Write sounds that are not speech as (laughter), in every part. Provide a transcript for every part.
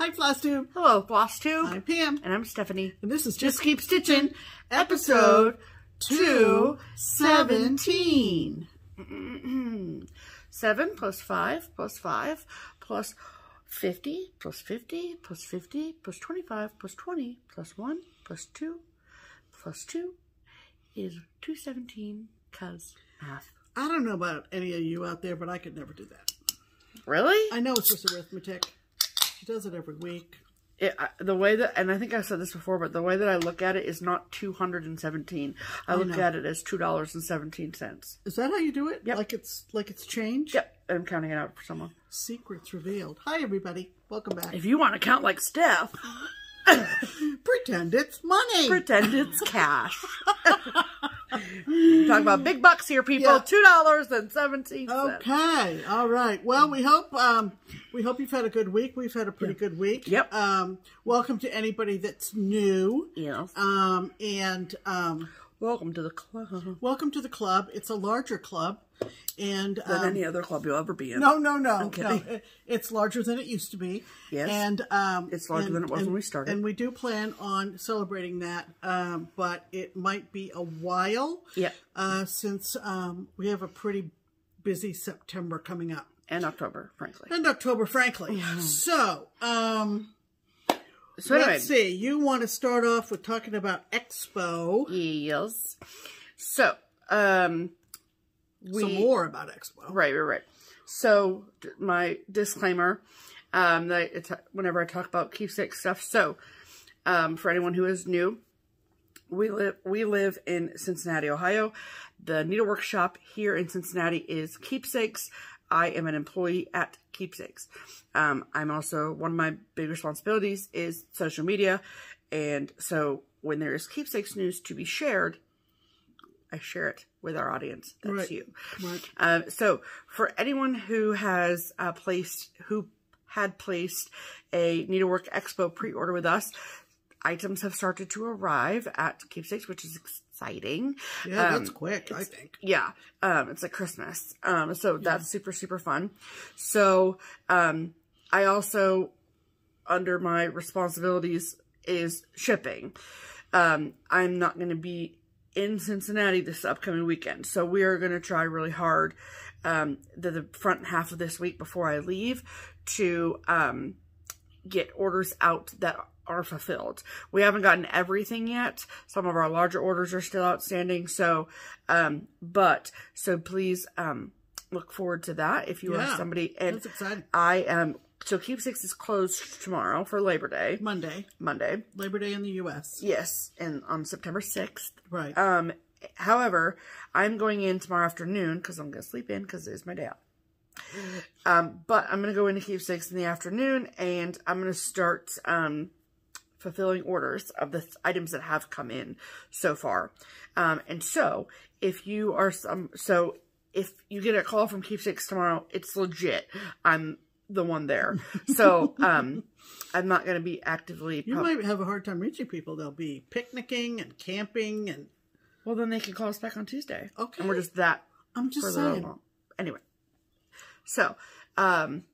Hi, Flosstube. Hello, Flosstube. I'm Pam. And I'm Stephanie. And this is Just Keep Stitching, episode 217. (clears throat) 7 plus 5 plus 5 plus 50 plus 50 plus 50 plus 25 plus 20 plus 1 plus 2 plus 2 is 217 cuz math. I don't know about any of you out there, but I could never do that. Really? I know it's just arithmetic. She does it every week. It, the way that, and I think I've said this before, but the way that I look at it is not 217. I look know. at it as $2.17. Is that how you do it? Yep. Like it's like it's changed? Yep, I'm counting it out for someone. Secrets revealed. Hi, everybody. Welcome back. If you want to count like Steph, (laughs) Pretend it's money. pretend it's cash. (laughs) Talk about big bucks here, people. Yeah. Two dollars and seventeen cents. Okay. All right. Well, we hope um, we hope you've had a good week. We've had a pretty good week. Yep. Um, welcome to anybody that's new. Yes. Um, and um, Welcome to the club. welcome to the club. It's a larger club, and Than um, any other club you'll ever be in. no, no, no, no. It's larger than it used to be. Yes. and um, It's larger and- than it was when we started. And we do plan on celebrating that, um, but it might be a while. Yep. Uh, since um, we have a pretty busy September coming up. And October, frankly. and October, frankly. So, um, So anyway, let's see. You want to start off with talking about Expo. yes. So, um, we Some more about Expo. Right, right, right. So d- my disclaimer, um, that it's, whenever I talk about keepsake stuff. So, um, for anyone who is new, we live we live in Cincinnati, Ohio. The needlework shop here in Cincinnati is Keepsakes. I am an employee at Keepsakes. Um, I'm also one of my big responsibilities is social media, and so when there is Keepsakes news to be shared, I share it with our audience. That's Right. you. Right. Um, so for anyone who has uh, placed, who had placed a Needlework Expo pre-order with us, items have started to arrive at Keepsakes, which is exciting. Yeah, Um, that's quick, I think. Yeah, um, it's like Christmas. Um, so that's super, super fun. So, um, I also, under my responsibilities is shipping. Um, I'm not going to be in Cincinnati this upcoming weekend. So we are going to try really hard, um, the, the front half of this week before I leave to, um, get orders out that are fulfilled. We haven't gotten everything yet. Some of our larger orders are still outstanding. So, um, but, so please, um, look forward to that if you Yeah, are somebody. And. I am, so Keepsakes is closed tomorrow for Labor Day, Monday, Monday. Labor Day in the U.S. Yes. And on September 6th. Right. Um, however, I'm going in tomorrow afternoon because I'm going to sleep in because it's my day out. Um, but I'm going to go into Keepsakes in the afternoon and I'm going to start, um, fulfilling orders of the th- items that have come in so far. Um, and so if you are some, so if you get a call from Keepsakes tomorrow, it's legit. I'm the one there. So, um, I'm not going to be actively, you might have a hard time reaching people. They'll be picnicking and camping, and well, then they can call us back on Tuesday. Okay. And we're just that I'm just saying. along. Anyway, so um,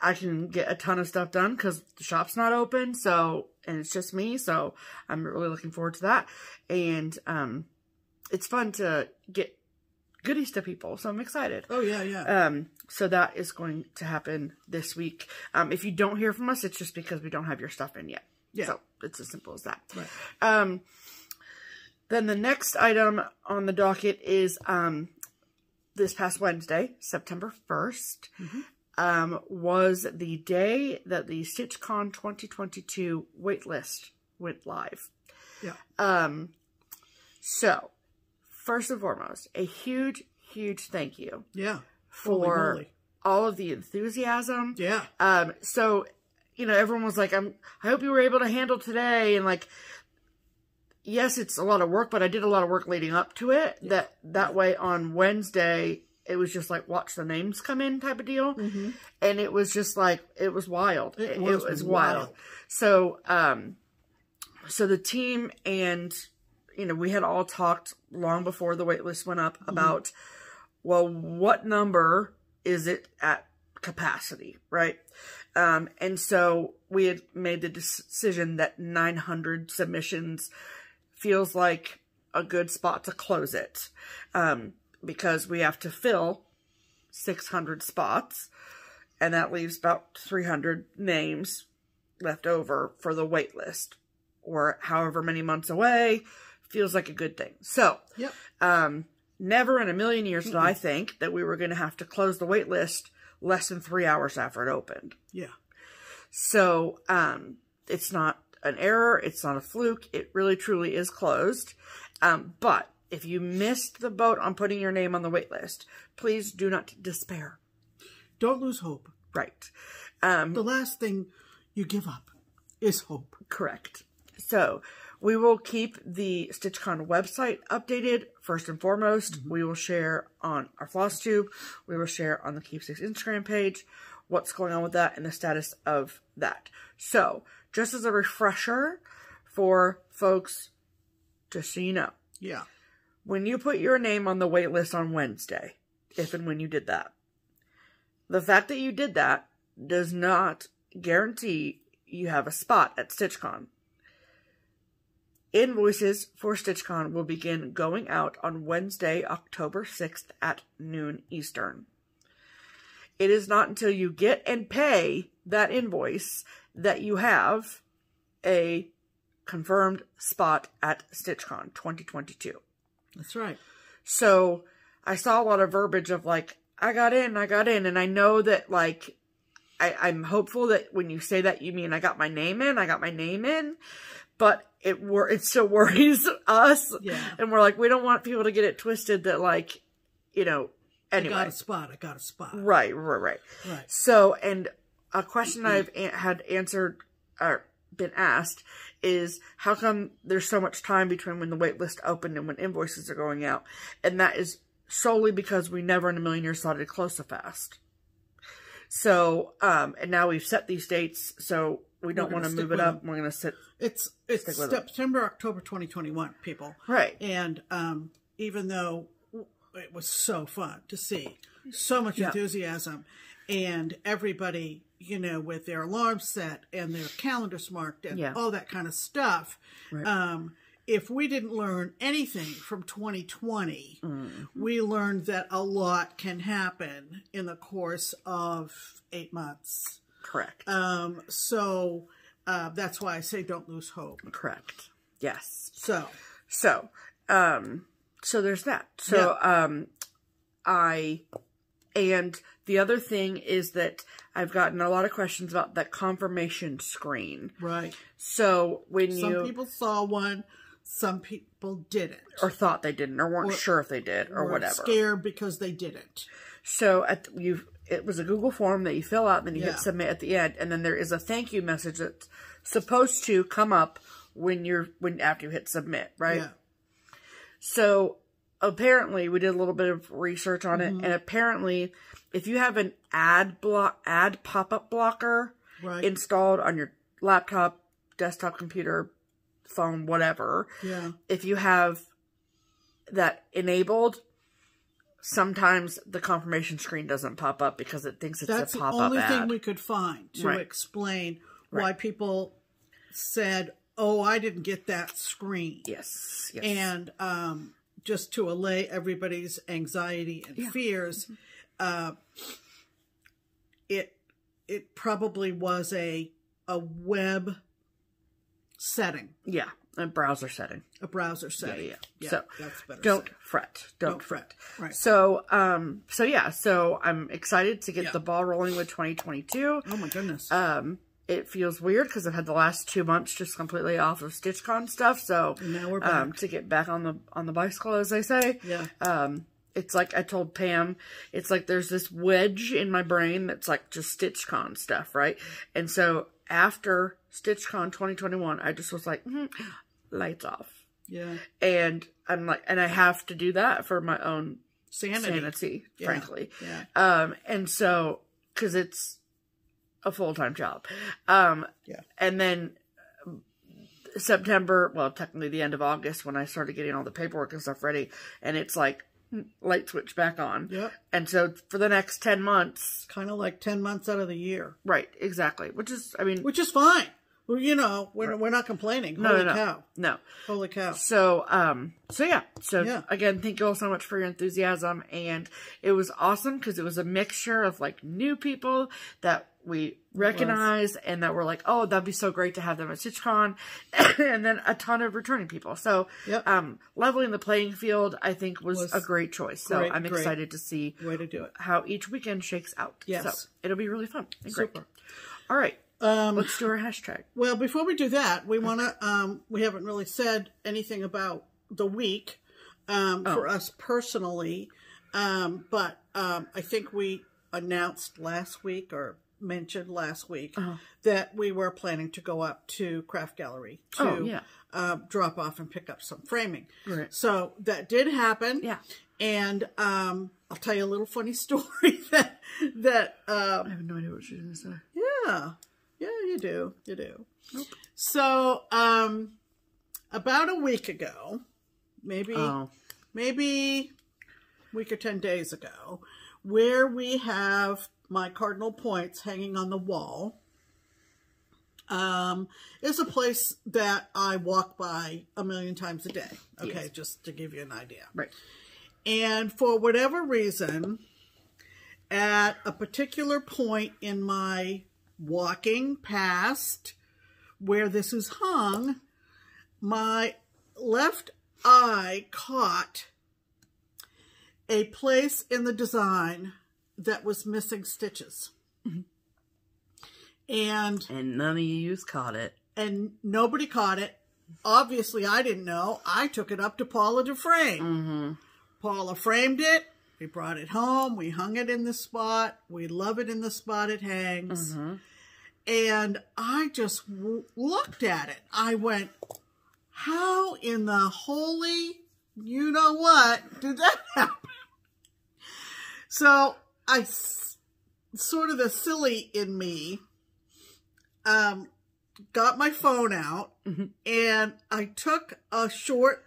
I can get a ton of stuff done because the shop's not open. So and it's just me. So I'm really looking forward to that. And um, it's fun to get goodies to people. So I'm excited. Oh yeah, yeah. Um, so that is going to happen this week. Um, if you don't hear from us, it's just because we don't have your stuff in yet. Yeah. So it's as simple as that. Right. Um, then the next item on the docket is um, this past Wednesday, September 1st, um, was the day that the StitchCon 2022 waitlist went live. yeah. Um, so, first and foremost, a huge, huge thank you Yeah. For all of the enthusiasm. Yeah. Um, so, you know, everyone was like, I'm, I hope you were able to handle today. And like, yes, it's a lot of work, but I did a lot of work leading up to it. That, that way on Wednesday, it was just like, watch the names come in type of deal. And it was just like, it was wild. Mm-hmm. It It, was it was wild. wild. So, um, so the team and, you know, we had all talked long before the wait list went up Mm-hmm. about, well, what number is it at capacity, right? Um, and so we had made the decision that 900 submissions feels like a good spot to close it. Um, because we have to fill 600 spots and that leaves about 300 names left over for the wait list or however many months away feels like a good thing. So, Yep. um, never in a million years did I think that we were going to have to close the wait list less than three hours after it opened. Yeah. So, um, it's not an error. It's not a fluke. It really truly is closed. Um, but if you missed the boat on putting your name on the wait list, please do not despair. Don't lose hope. Right. Um, The last thing you give up is hope. Correct. So we will keep the StitchCon website updated first and foremost. Mm-hmm. We will share on our floss tube. We will share on the Keepsakes Instagram page what's going on with that and the status of that. So just as a refresher for folks, just so you know, Yeah. when you put your name on the wait list on Wednesday, if and when you did that, the fact that you did that does not guarantee you have a spot at StitchCon. Invoices for StitchCon will begin going out on Wednesday, October 6th at noon Eastern. It is not until you get and pay that invoice that you have a confirmed spot at StitchCon 2022. That's right. So I saw a lot of verbiage of like, I got in, I got in. And I know that like, I, I'm hopeful that when you say that, you mean I got my name in, I got my name in, but it wor- it still worries us. Yeah. And we're like, we don't want people to get it twisted that like, you know, anyway. I got a spot. I got a spot. Right, right, right. Right. So, and a question I've had answered or been asked is how come there's so much time between when the wait list opened and when invoices are going out? And that is solely because we never in a million years thought it'd close so fast. So, um, and now we've set these dates, so we don't want to move it up. We're going to sit. It's it's with it. September, October 2021, people. Right. And um, even though it was so fun to see, so much Yeah. enthusiasm, and everybody, you know, with their alarms set and their calendars marked and Yeah. all that kind of stuff. Right. Um, if we didn't learn anything from 2020, Mm-hmm. we learned that a lot can happen in the course of eight months. Correct. Um, so uh, that's why I say don't lose hope. Correct. Yes. So So, um, so there's that. So, um, I, and the other thing is that I've gotten a lot of questions about that confirmation screen. right, So when some you, Some people saw one, some people didn't, or thought they didn't, or weren't Or- sure if they did, or whatever. scared because they didn't. So at you, it was a Google form that you fill out, and then you Yeah. hit submit at the end, and then there is a thank you message that's supposed to come up when you're when after you hit submit, right? Yeah, So apparently, we did a little bit of research on it, and mm-hmm. apparently, if you have an ad block, ad pop up blocker right. installed on your laptop, desktop computer, phone, whatever, yeah, if you have that enabled, sometimes the confirmation screen doesn't pop up because it thinks it's that's a pop up The only ad. thing we could find to Right. explain why people said, "Oh, I didn't get that screen." yes, yes, and um, just to allay everybody's anxiety and Yeah. fears, uh, it it probably was a a web setting, yeah, a browser setting. a browser setting. yeah. yeah. So, that's better. Don't said. fret. Don't, Don't fret. fret. Right. So, um, so yeah, so I'm excited to get Yeah. the ball rolling with 2022. Oh my goodness. Um, it feels weird because I've had the last two months just completely off of StitchCon stuff. So, And now we're um, back. to get back on the on the bicycle, as they say. yeah. Um, it's like I told Pam, it's like there's this wedge in my brain that's like just StitchCon stuff, right? And so after StitchCon 2021, I just was like, mm, lights off. Yeah. And I'm like, and I have to do that for my own Sanity. sanity, Yeah. frankly. Yeah. Um, and so, cause it's a full-time job. Um, Yeah. and then September, well, technically the end of August when I started getting all the paperwork and stuff ready. And it's like light switch back on. Yeah. And so for the next 10 months, Kind of like 10 months out of the year, right, exactly. Which is, I mean, which is fine. Well, you know, we're, we're not complaining. no, Holy no, no, cow. no. Holy cow. So, um, so yeah. So Yeah. again, thank you all so much for your enthusiasm. And it was awesome because it was a mixture of like new people that we recognize and that were like, oh, that'd be so great to have them at StitchCon. (coughs) and then a ton of returning people. So, Yep. um, leveling the playing field, I think was, Was a great choice. So great, I'm great. excited to see Way to do it. how each weekend shakes out. Yes. So it'll be really fun and great. Super. All right. Um, Let's do our hashtag. Well, before we do that, we want to, um, we haven't really said anything about the week um, Oh. for us personally, um, but um, I think we announced last week or mentioned last week Uh-huh. that we were planning to go up to Craft Gallery to Oh, yeah. uh, drop off and pick up some framing. Right. So that did happen. Yeah. And um, I'll tell you a little funny (laughs) story that, that um, I have no idea what she's going to say. yeah. Yeah, you do. You do. So, um, about a week ago, maybe, Oh. maybe week or 10 days ago, where we have my cardinal points hanging on the wall, um, is a place that I walk by a million times a day. Okay, Yes. just to give you an idea. Right. And for whatever reason, at a particular point in my walking past where this is hung, my left eye caught a place in the design that was missing stitches. And And none of you caught it. and nobody caught it. Obviously, I didn't know. I took it up to Paula to frame. Mm-hmm. Paula framed it. We brought it home. We hung it in the spot. We love it in the spot it hangs. Mm-hmm. And I just w- looked at it. I went, how in the holy, you know what, did that (laughs) happen? So I, sort of the silly in me, um, got my phone out Mhm. and I took a short,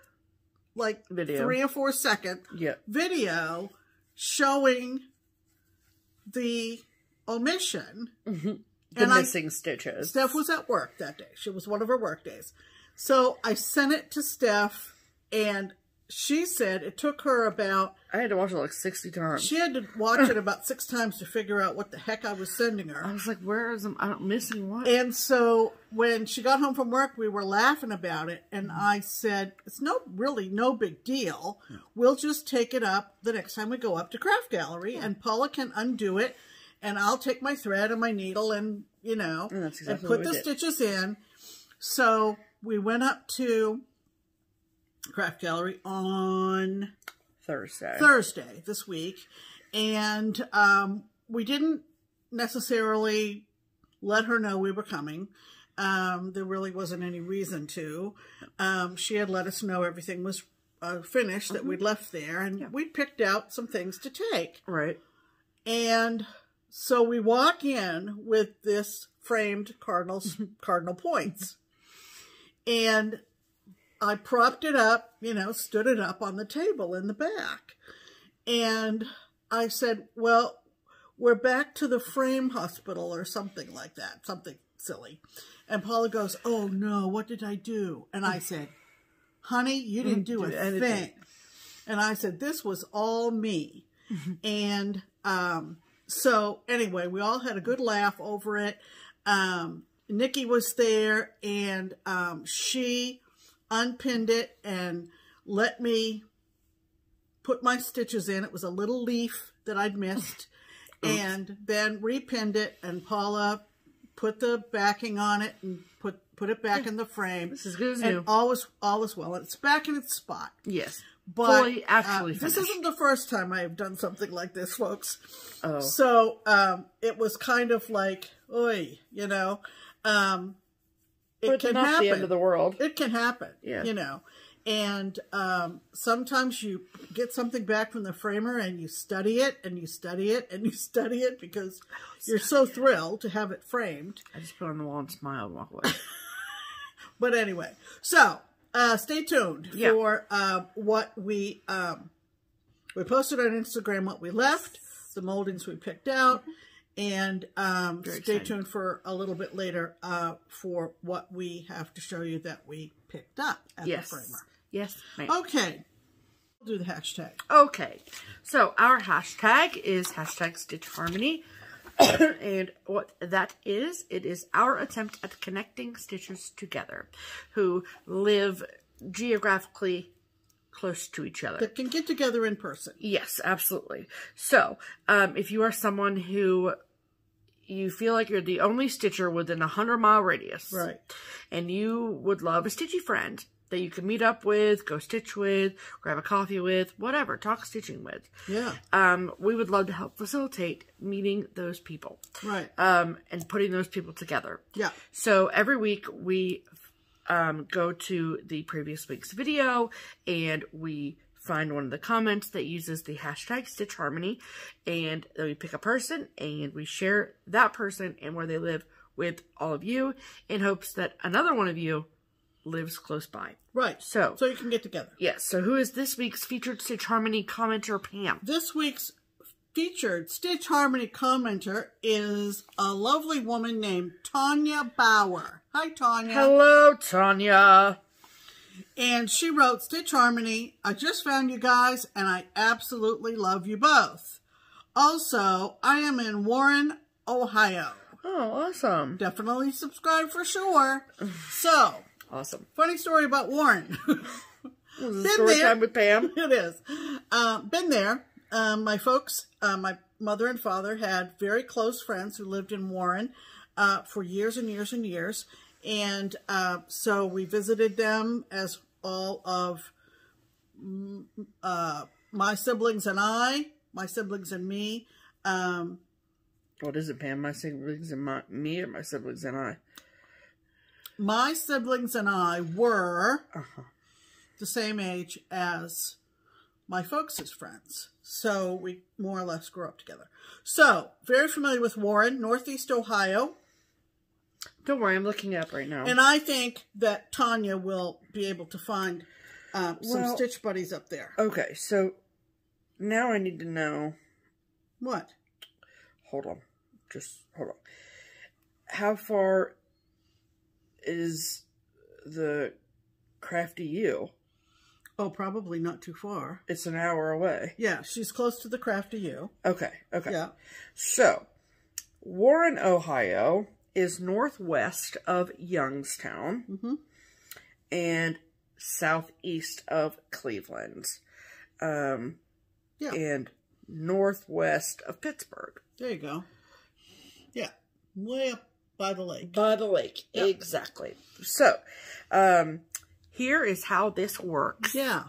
like Video. three or four second Yeah. video showing the omission. The And I- missing stitches. Steph was at work that day. She was one of her work days. So I sent it to Steph and she said it took her about, I had to watch it like 60 times. she had to watch it about six times to figure out what the heck I was sending her. I was like, where is I'm, I'm missing what? And so when she got home from work, we were laughing about it. And mm-hmm. I said, it's no, really no big deal. We'll just take it up the next time we go up to Craft Gallery and Paula can undo it. And I'll take my thread and my needle and, you know, And that's and put the did. stitches in. So we went up to Craft Gallery on Thursday. Thursday this week, and um, we didn't necessarily let her know we were coming. Um, there really wasn't any reason to. Um, she had let us know everything was uh, finished, that we'd left there, and we'd picked out some things to take. right. And so we walk in with this framed cardinals (laughs) cardinal points. And I propped it up, you know, stood it up on the table in the back. And I said, "Well, we're back to the frame hospital or something like that, something silly." And Paula goes, "Oh no, what did I do?" And I said, "Honey, you didn't do a anything. thing." And I said, "This was all me." (laughs) and um, so anyway, we all had a good laugh over it. Um, Nikki was there, and um, she unpinned it and let me put my stitches in. It was a little leaf that I'd missed, (laughs) and then repinned it. And Paula put the backing on it and put put it back in the frame. This is good as and new. all was all is well. And it's back in its spot. Yes. But Fully actually uh, this isn't the first time I have done something like this, folks. Oh. So um, it was kind of like, oi, you know, um, it But can not happen. the end of the world. It can happen. Yeah. You know, and um, sometimes you get something back from the framer and you study it and you study it and you (laughs) study it because you're so thrilled to have it framed. I just put it on the wall and smiled and walk away. (laughs) But anyway, so uh, stay tuned Yeah. for uh, what we um, We posted on Instagram what we left, the moldings we picked out, and um, stay exciting. tuned for a little bit later uh, for what we have to show you that we picked up at Yes. the framer. Yes, ma'am. Okay, we'll do the hashtag. Okay, so our hashtag is hashtag Stitch Harmony. (coughs) and what that is, it is our attempt at connecting stitchers together who live geographically close to each other. That can get together in person. Yes, absolutely. So, um, if you are someone who you feel like you're the only stitcher within a hundred mile radius, Right. and you would love a stitchy friend that you can meet up with, go stitch with, grab a coffee with, whatever, talk stitching with, Yeah, um, we would love to help facilitate meeting those people right. um, and putting those people together. Yeah, So every week we um, go to the previous week's video and we find one of the comments that uses the hashtag Stitch Harmony, and then we pick a person and we share that person and where they live with all of you in hopes that another one of you lives close by. right. So, So you can get together. yes. So who is this week's featured Stitch Harmony commenter, Pam? This week's featured Stitch Harmony commenter is a lovely woman named Tonia Bauer. Hi, Tonia. Hello, Tonia. And she wrote, Stitch Harmony, I just found you guys and I absolutely love you both. Also, I am in Warren, Ohio. Oh, awesome. Definitely subscribe for sure. So, Awesome. funny story about Warren. (laughs) This is story there. time with Pam. (laughs) it is. Um, been there. Um, my folks, uh, my mother and father had very close friends who lived in Warren uh, for years and years and years. And uh, so we visited them as all of mm, uh, my siblings and I, my siblings and me. Um, What is it, Pam? My siblings and my, me or my siblings and I? My siblings and I were Uh-huh. the same age as my folks' friends. So we more or less grew up together. So, very familiar with Warren, Northeast Ohio. Don't worry, I'm looking up right now. And I think that Tonia will be able to find um, some Well- Stitch Buddies up there. okay, so now I need to know. What? Hold on. Just hold on. How far is the Crafty U? Oh, probably not too far. It's an hour away. Yeah, she's close to the Crafty U. Okay, okay. Yeah. So, Warren, Ohio is northwest of Youngstown Mhm. and southeast of Cleveland. Um, Yeah. and northwest of Pittsburgh. There you go. Yeah. Way up by the lake. By the lake. Yep. Exactly. So, um, here is how this works. Yeah.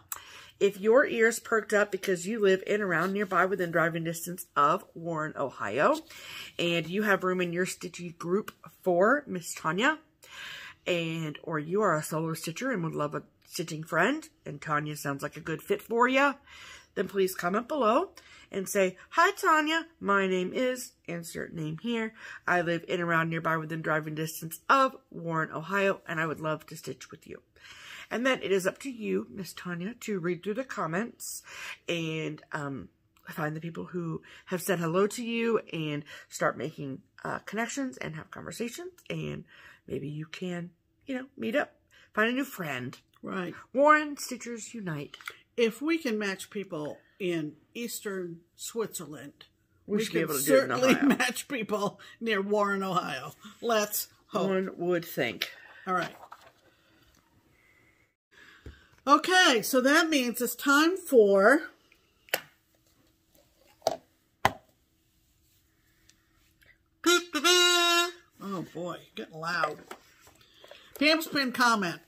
If your ears perked up because you live in around nearby within driving distance of Warren, Ohio, and you have room in your stitchy group for Miss Tonia, and or you are a solo stitcher and would love a stitching friend, and Tonia sounds like a good fit for you, then please comment below and say, Hi Tonia, my name is, insert name here. I live in around nearby within driving distance of Warren, Ohio, and I would love to stitch with you. And then it is up to you, Miss Tonia, to read through the comments and um, find the people who have said hello to you and start making uh, connections and have conversations. And maybe you can, you know, meet up, find a new friend. Right. Warren Stitchers Unite. If we can match people in eastern Switzerland, We, should be can able to do it in certainly (laughs) match people near Warren, Ohio. Let's hope. One would think. All right. Okay, so that means it's time for (laughs) Oh boy, getting loud. Pam's pin comment.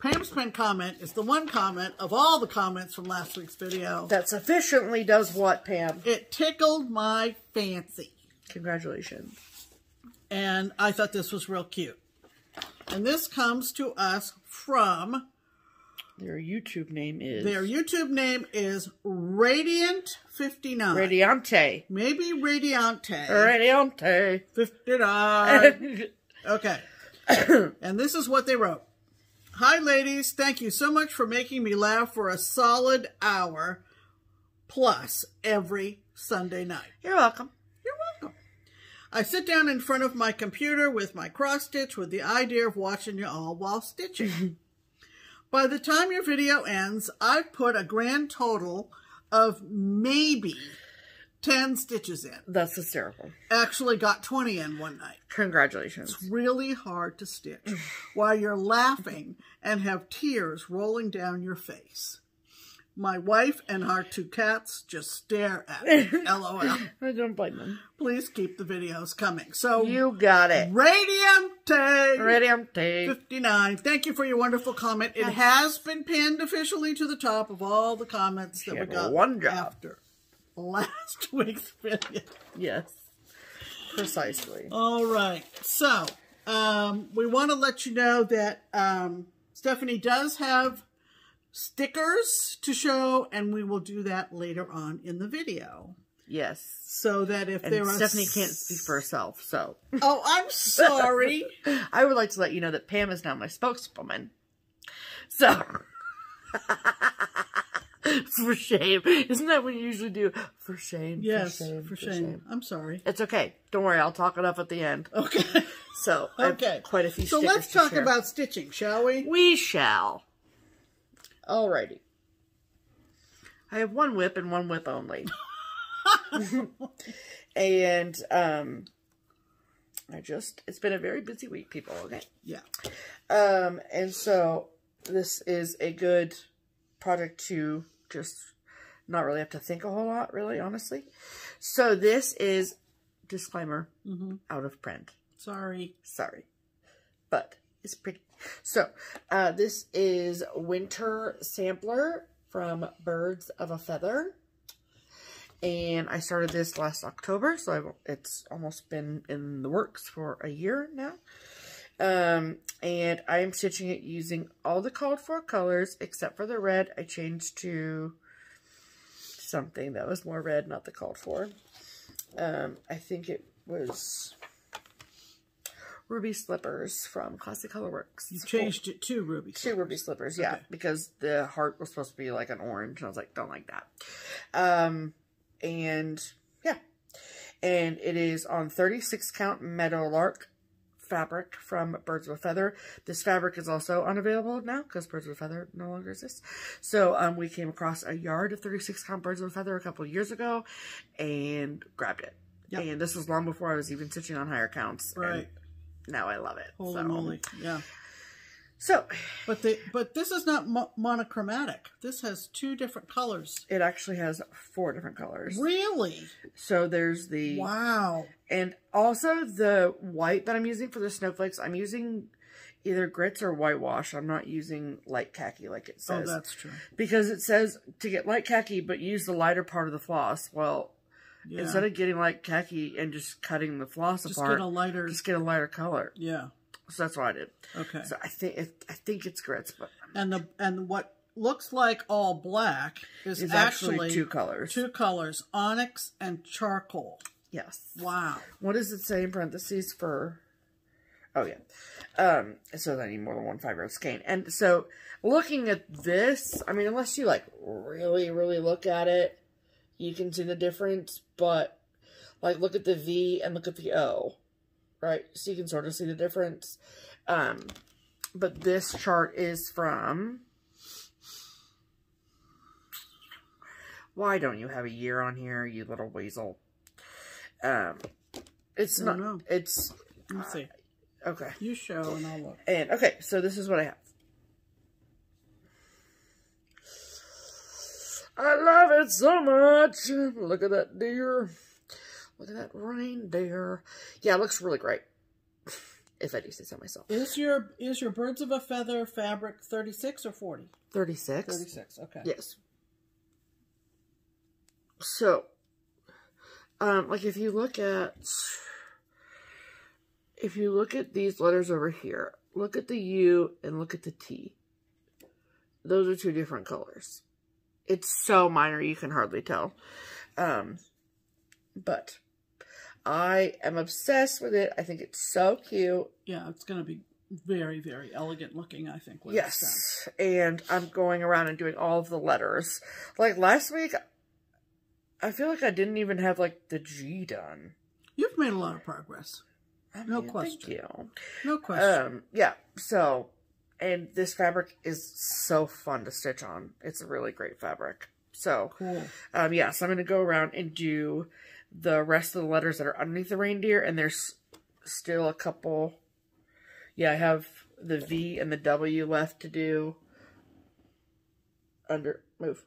Pam's pin comment is the one comment of all the comments from last week's video. That sufficiently does what, Pam? It tickled my fancy. Congratulations. and I thought this was real cute. And this comes to us from Their YouTube name is their YouTube name is Radiant59. Radiante. Maybe Radiante. Radiante. 59. (laughs) okay. and this is what they wrote. Hi, ladies. Thank you so much for making me laugh for a solid hour plus every Sunday night. You're welcome. You're welcome. I sit down in front of my computer with my cross stitch with the idea of watching you all while stitching. (laughs) By the time your video ends, I've put a grand total of maybe 10 stitches in. That's hysterical. Actually got 20 in one night. Congratulations. It's really hard to stitch while you're laughing and have tears rolling down your face. My wife and our two cats just stare at me. (laughs) LOL. I don't blame them. Please keep the videos coming. So, You got it. Radium Tag Ready, I'm tape. 59. Thank you for your wonderful comment. It has been pinned officially to the top of all the comments that we got one job. after last (laughs) week's video. Yes. Precisely. All right. So, um, we want to let you know that um, Stephanie does have stickers to show, and we will do that later on in the video. Yes. So that if And there are... Stephanie can't speak for herself, so (laughs) Oh, I'm sorry. (laughs) I would like to let you know that Pam is now my spokeswoman. So, (laughs) for shame. Isn't that what you usually do? For shame. yes, For shame. for shame. I'm sorry. It's okay. Don't worry. I'll talk it up at the end. Okay. (laughs) So, Okay. quite a few So let's talk about stitching, shall we? We shall. Alrighty. I have one whip and one whip only. (laughs) and um I just it's been a very busy week, people, okay? Yeah. Um and so this is a good project to just not really have to think a whole lot, really, honestly. So this is disclaimer hmm out of print. Sorry. Sorry. But it's pretty. So, uh, this is Winter Sampler from Birds of a Feather. And I started this last October, so I've, it's almost been in the works for a year now. Um, and I am stitching it using all the called for colors, except for the red. I changed to something that was more red, not the called for. Um, I think it was Ruby Slippers from Classic Colorworks. You changed it to Ruby. Two Ruby Slippers, yeah, Okay. because the heart was supposed to be like an orange, and I was like, don't like that. Um, and yeah, and it is on 36 count Meadowlark fabric from Birds of a Feather. This fabric is also unavailable now because Birds of a Feather no longer exists. So um, we came across a yard of 36 count Birds of a Feather a couple years ago and grabbed it. Yep. And this was long before I was even stitching on higher counts. Right. now I love it. Holy so, moly. Yeah. So But the but this is not mo- monochromatic. This has two different colors. it actually has four different colors. Really? So there's the Wow. And also the white that I'm using for the snowflakes. I'm using either grits or whitewash. I'm not using light khaki like it says. Oh, says that's true. because it says to get light khaki, but use the lighter part of the floss. Well, Yeah. instead of getting light khaki and just cutting the floss just apart, get a lighter. just get a lighter color. Yeah. So that's what I did. Okay. So I think it, I think it's grits, but and the and what looks like all black is it's actually, actually, two colors. two colors: onyx and charcoal. Yes. Wow. What does it say in parentheses for? Oh yeah, um, it says I need more than one fiber of skein. And so, looking at this, I mean, unless you like really, really look at it, you can see the difference. But like, look at the V and look at the O, right? So you can sort of see the difference. Um, but this chart is from. Why don't you have a year on here, you little weasel? Um, it's I not. know. It's Let me see. okay. You show and I'll look. And okay, so this is what I have. I love it so much. Look at that deer. Look at that reindeer. Yeah, it looks really great. (laughs) If I do say so myself. Is your is your birds of a feather fabric thirty six or forty? 36. Thirty six. Okay. Yes. So, um, like if you look at, if you look at these letters over here, look at the U and look at the T. Those are two different colors. It's so minor you can hardly tell. Um, but I am obsessed with it. I think it's so cute. Yeah, it's gonna be very, very elegant looking, I think. when it's done. Yes, and I'm going around and doing all of the letters. Like last week, I feel like I didn't even have like the G done. You've made a lot of progress. I No mean, question. Thank you. No question. Um, yeah. So, and this fabric is so fun to stitch on. It's a really great fabric. So, cool. um, yeah. So I'm gonna go around and do the rest of the letters that are underneath the reindeer, and there's still a couple. Yeah, I have the V and the W left to do. Under move.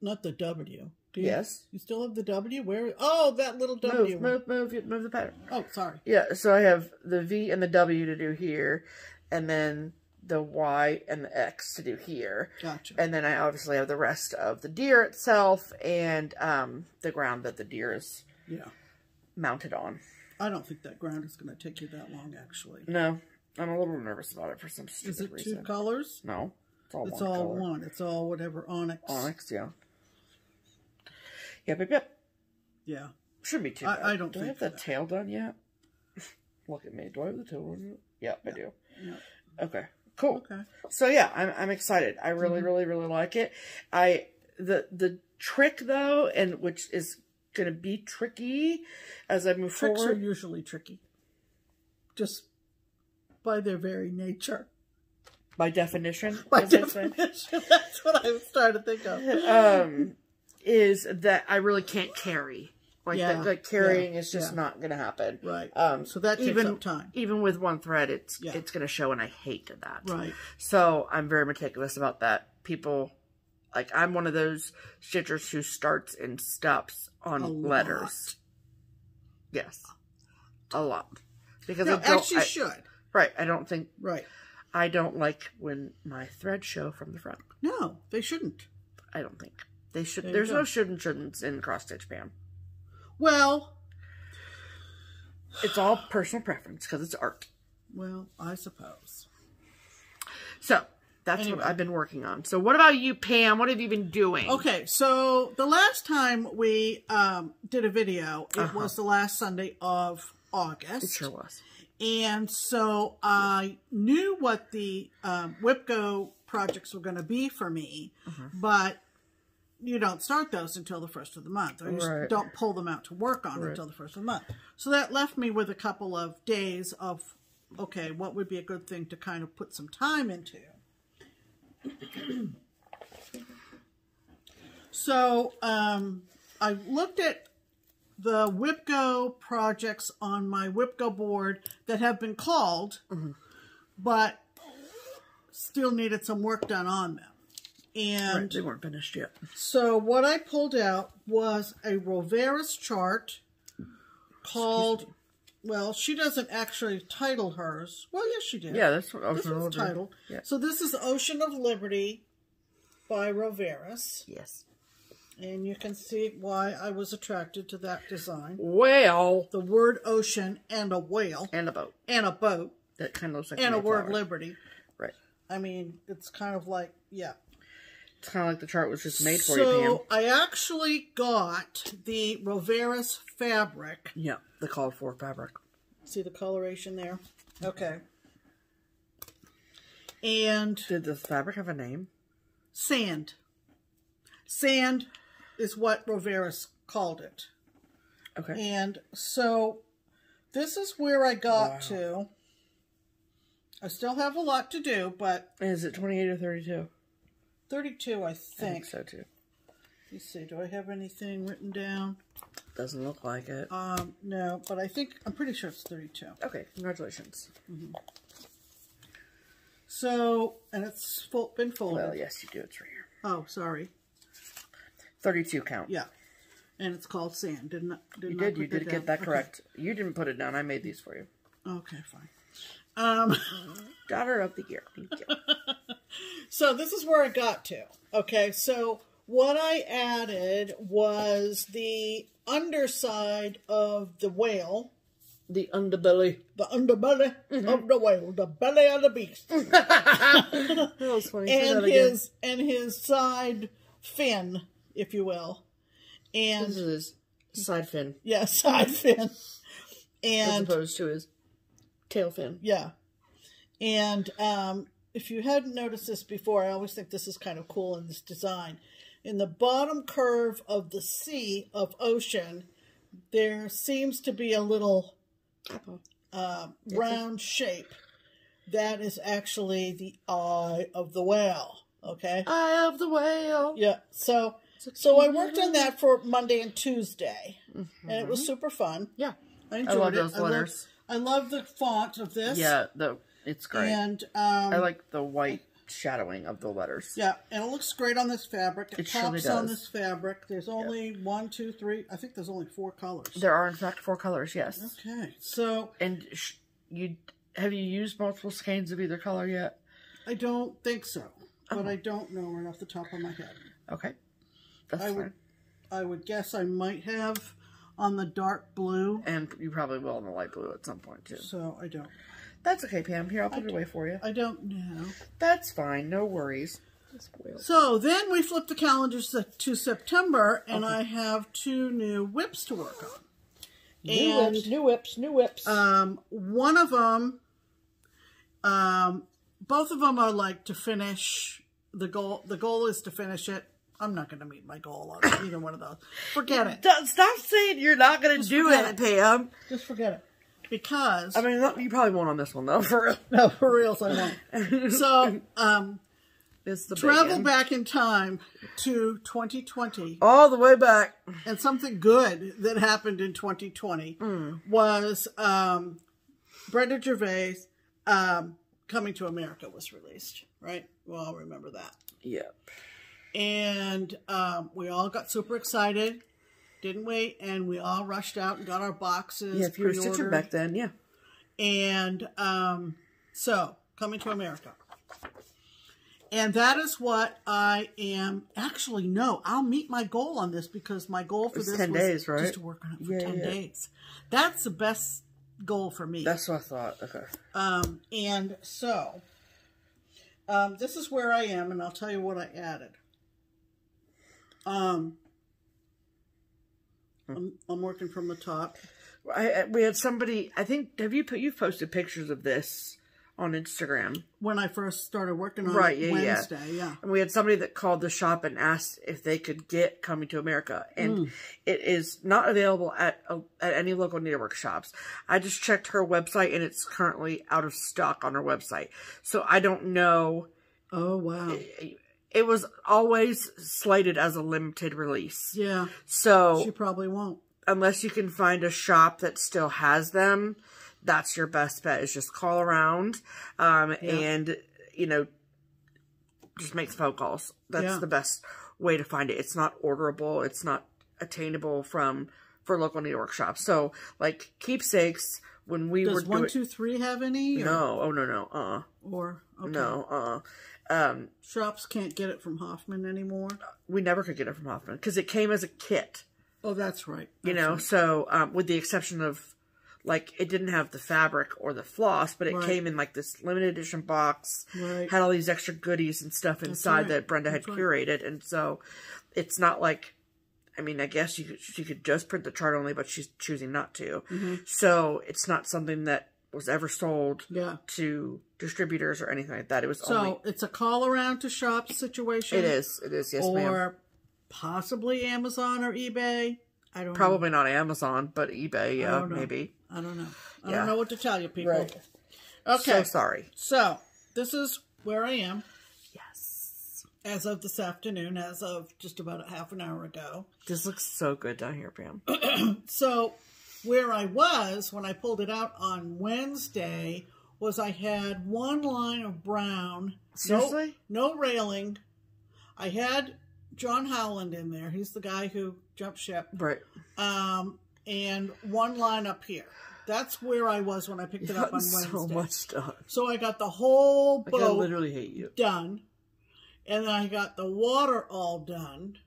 Not the W. You? Yes. You still have the W? Where? Oh, that little W. Move, move, move, move the pattern. Oh, sorry. Yeah, so I have the V and the W to do here, and then the Y and the X to do here. Gotcha. And then I obviously have the rest of the deer itself and um, the ground that the deer is yeah. mounted on. I don't think that ground is going to take you that long, actually. No, I'm a little nervous about it for some reason Is stupid it reason. two colors? No, it's all It's one all one. It's all whatever onyx. Onyx, yeah. Yep, yep, yep. Yeah. Shouldn't be too I- bad. I don't Do I have the that. tail done yet? (laughs) Look at me. Do I have the tail done yet? Yep, I do. Yeah. Okay, cool. Okay. So yeah, I'm I'm excited. I really, Mm-hmm. really, really like it. I the the trick though, and which is gonna be tricky as I move Tricks are usually tricky. Just by their very nature. By definition, By as they say. definition. (laughs) That's what I was trying to think of. (laughs) um, is that I really can't carry. Like Yeah, like carrying yeah, is just yeah. not gonna happen. Right. Um, So that takes even time. even with one thread, it's Yeah. it's gonna show, and I hate that. Right. So I'm very meticulous about that. People, like I'm one of those stitchers who starts and stops on A letters. Yes, a lot because No, I don't. as you I- should. right, I don't think Right. I don't like when my threads show from the front. No, they shouldn't. I don't think they should. There There's go. no should and shouldn'ts in cross stitch Pam. Well, It's all personal preference because it's art. well, I suppose. So that's Anyway. what I've been working on. So what about you, Pam? What have you been doing? Okay, so the last time we um, did a video, it was the last Sunday of August. It sure was. And so I knew what the um, WIPGO projects were going to be for me, Uh-huh. but you don't start those until the first of the month, or you just Right. don't pull them out to work on Right. until the first of the month. So that left me with a couple of days of, okay, what would be a good thing to kind of put some time into? (clears throat) so um, I looked at the WIPGO projects on my WIPGO board that have been called, but still needed some work done on them. And Right, they weren't finished yet. so what I pulled out was a Rovaris chart called, well, she doesn't actually title hers. Well, yes, she did. Yeah, that's what I was this was gonna do. titled. Yeah. So this is Ocean of Liberty by Rovaris. Yes. And you can see why I was attracted to that design. Well, The word ocean and a whale and a boat and a boat that kind of looks like and a word liberty. Right. I mean, it's kind of like, yeah. It's kind of like the chart was just made for so you, Pam. I actually got the Rovaris fabric. Yeah, the called for fabric. See the coloration there? Okay. And Did the fabric have a name? sand. Sand is what Rovaris called it. Okay. And so this is where I got Wow. to. I still have a lot to do, but Is it 28 or 32? 32, I I think. think so too. Let's see, do I have anything written down? Doesn't look like it. Um, no, but I think, I'm pretty sure it's 32. Okay, congratulations. So, and it's full, been folded. Well, yes, you do. It's right here. Oh, sorry. 32 count. Yeah. And it's called sand. Didn't, didn't You did. You did down? get that Okay. correct. You didn't put it down. I made these for you. Okay, fine. Um, (laughs) Daughter of the year. (laughs) So this is where I got to. Okay, so what I added was the underside of the whale, the underbelly. the underbelly Mm-hmm. of the whale, the belly of the beast, (laughs) That was funny. And that again. his and his side fin, if you will, and This is his side fin yeah, (laughs) side fin, And as opposed to his tail fin. yeah, And um, if you hadn't noticed this before, I always think this is kind of cool in this design. In the bottom curve of the sea of ocean, there seems to be a little uh, round shape. That is actually the eye of the whale. Okay. Eye of the whale. Yeah. So so I worked on that for Monday and Tuesday, and it was super fun. Yeah. I enjoyed love it. those I love, letters. I love the font of this. Yeah, the it's great. And um, I like the white shadowing of the letters. yeah, and it looks great on this fabric. It, It pops on this fabric. There's only one, two, three. I think there's only four colors. There are in fact four colors. Yes. Okay, so And sh- you have you used multiple skeins of either color yet? I don't think so, Oh. but I don't know right off the top of my head. Okay, that's I fine. would, I would guess I might have on the dark blue, And you probably will in the light blue at some point too. so I don't. That's okay, Pam. Here, I'll put it away for you. I don't know. That's fine. No worries. So then we flip the calendars to September, and Uh-huh. I have two new WIPs to work on. New And WIPs, new WIPs, new WIPs. um, one of them, um, both of them are like to finish the goal. The goal is to finish it. I'm not going to meet my goal on either one of those. Forget it. Stop saying you're not going to do forget it, Pam. Just forget it. Because I mean, not- you probably won't on this one though. For real. (laughs) no, for reals, I won't. (laughs) So um, It's the travel bacon. back in time to 2020. all the way back. and something good that happened in 2020 was um, Brenda Gervais um, Coming to America was released, right? We all remember that. Yep. And um, we all got super excited, didn't we? And we all rushed out and got our boxes. Yeah, if you were stitching pre-ordered. back then, yeah. And um, so, Coming to America. And that is what I am actually no. I'll meet my goal on this because my goal for It's this 10 was days, right? just to work on it for Yeah, ten yeah. days. That's the best goal for me. That's what I thought. Okay. Um, and so um, this is where I am, and I'll tell you what I added. Um, I'm, I'm working from the top. I, we had somebody. I think have you put you've posted pictures of this on Instagram, When I first started working on Right, it yeah, yeah. Wednesday, yeah. and we had somebody that called the shop and asked if they could get Coming to America, and Mm. it is not available at uh, at any local needlework shops. I just checked her website, and it's currently out of stock on her website. So I don't know. Oh wow. It was always slated as a limited release. Yeah, So she probably won't. unless you can find a shop that still has them, that's your best bet is just call around um, and, you know, just make phone calls. That's Yeah. the best way to find it. It's not orderable. It's not attainable from, for local New York shops. So like keepsakes, when we were Does one doing, two three have any? Or, no, oh no, no, uh, Or okay. no, uh, um, shops can't get it from Hoffman anymore. we never could get it from Hoffman because it came as a kit. Oh, that's right. you know right. so um, with the exception of like it didn't have the fabric or the floss but it Right. came in like this limited edition box Right. had all these extra goodies and stuff inside that brenda had That's curated and so it's not like i mean i guess you could, she could just print the chart only but she's choosing not to Mm-hmm. so it's not something that was ever sold Yeah. to distributors or anything like that it was So only it's a call around to shops situation. it is it is yes ma'am. or possibly Amazon or eBay. I don't know. probably not amazon but ebay yeah don't maybe I don't know. I Yeah. don't know what to tell you, people. Right. Okay. so sorry So this is where I am yes as of this afternoon, as of just about a half an hour ago. This looks so good down here, Pam. (clears throat) So where I was when I pulled it out on Wednesday was I had one line of brown. Seriously? No, no railing. I had John Howland in there. He's the guy who jumped ship. Right. Um, and one line up here. That's where I was when I picked it up on Wednesday. so much done. So I got the whole Like, I boat literally hate you. done. And then I got the water all done.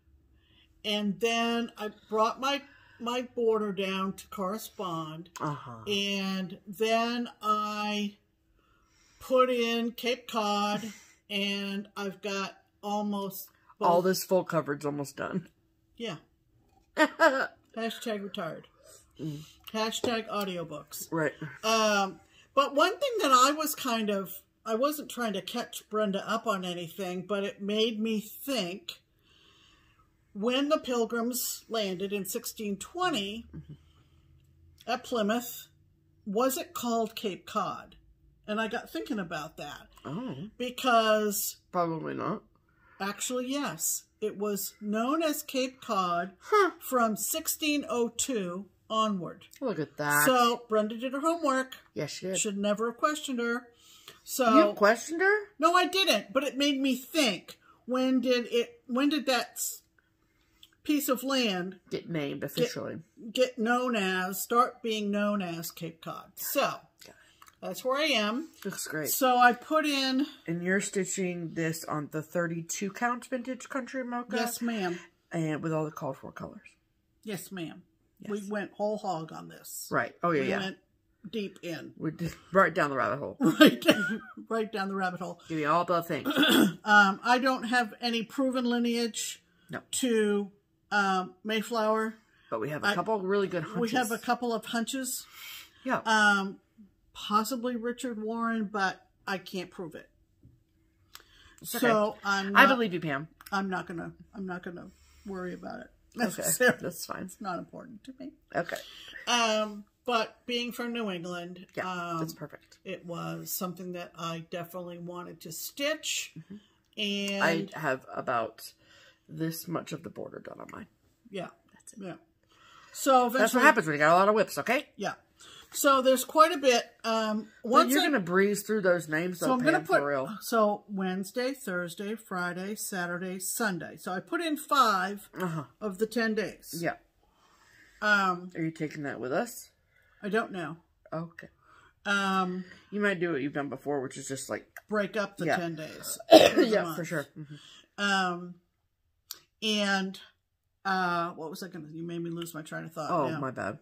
And then I brought my my border down to correspond. Uh huh. And then I put in Cape Cod and I've got almost All this full coverage almost done. Yeah. (laughs) Hashtag retired. Mm. Hashtag audiobooks. right. Um, But one thing that I was kind of, I wasn't trying to catch Brenda up on anything, but it made me think when the pilgrims landed in 1620 at Plymouth, was it called Cape Cod? And I got thinking about that Oh, because probably not. actually, yes, it was known as Cape Cod Huh. from 1602 onward. Look at that. So Brenda did her homework. yes, she did. Should never have questioned her. So You questioned her? no, I didn't. But it made me think. When did it? When did that piece of land Get named officially. get known as? Start being known as Cape Cod. So that's where I am. Looks great. So I put in. And you're stitching this on the 32 count vintage country mocha. Yes, ma'am. And with all the called for colors. Yes, ma'am. Yes. We went whole hog on this. Right. Oh, yeah, we yeah. went deep in. We did (laughs) right down the rabbit hole. (laughs) Right down, (laughs) right down the rabbit hole. Give you all the things. (clears throat) Um, I don't have any proven lineage No. to um, Mayflower. But we have a couple really good hunches. We have a couple of hunches. Yeah. Um, possibly Richard Warren, but I can't prove it. okay. So I'm I believe you, Pam. I'm not gonna I'm not gonna worry about it. (laughs) Okay. That's fine. It's not important to me. Okay. Um, but being from New England, Yeah. um, that's perfect. it was something that I definitely wanted to stitch, Mm-hmm. I have about this much of the border done on mine. yeah, That's it. yeah. So That's what happens when you got a lot of WIPs, okay? Yeah. So there's quite a bit. Um, But once you're going to breeze through those names, though, so I'm gonna put for real. so Wednesday, Thursday, Friday, Saturday, Sunday. So I put in five Uh-huh. of the ten days. Yeah. Um, Are you taking that with us? I don't know. Okay. Um, You might do what you've done before, which is just like, break up the Yeah. ten days. (coughs) yeah, month. for sure. Mhm. Um, and uh, what was I gonna? You made me lose my train of thought. Oh, now. my bad.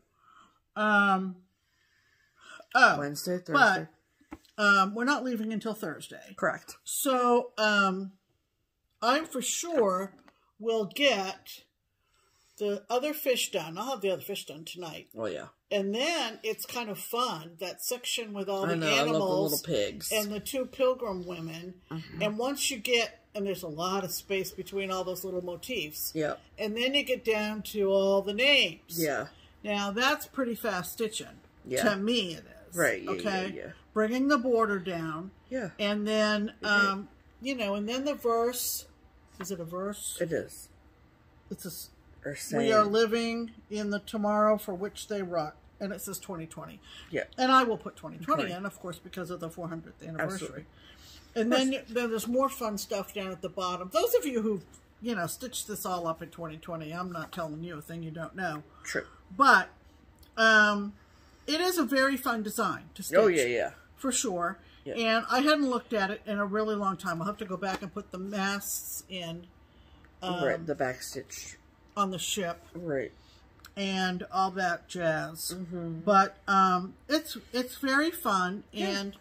Um. Oh, Wednesday, Thursday. but um, we're not leaving until Thursday. Correct. So, um, I'm for sure will get the other fish done. I'll have the other fish done tonight. Oh, yeah. And then it's kind of fun, that section with all the know. Love the animals little pigs. and the two pilgrim women. Mm-hmm. And once you get, and there's a lot of space between all those little motifs. yeah. And then you get down to all the names. Yeah. Now that's pretty fast stitching. Yeah. To me it is. Right, yeah, okay. yeah, yeah. Bringing the border down. Yeah. And then, um, you know, and then the verse. Is it a verse? It is. It's a. Or saying. We are living in the tomorrow for which they wrought, and it says 2020. Yeah. And I will put 2020 Twenty. in, of course, because of the 400th anniversary. Absolutely. And then, then there's more fun stuff down at the bottom. Those of you who, you know, stitched this all up in 2020, I'm not telling you a thing you don't know. True. But um, it is a very fun design to stitch Oh, yeah, yeah. for sure. Yeah. And I hadn't looked at it in a really long time. I'll have to go back and put the masks in um, right. The back stitch. on the ship Right. and all that jazz. Mm-hmm. But um, it's it's very fun, and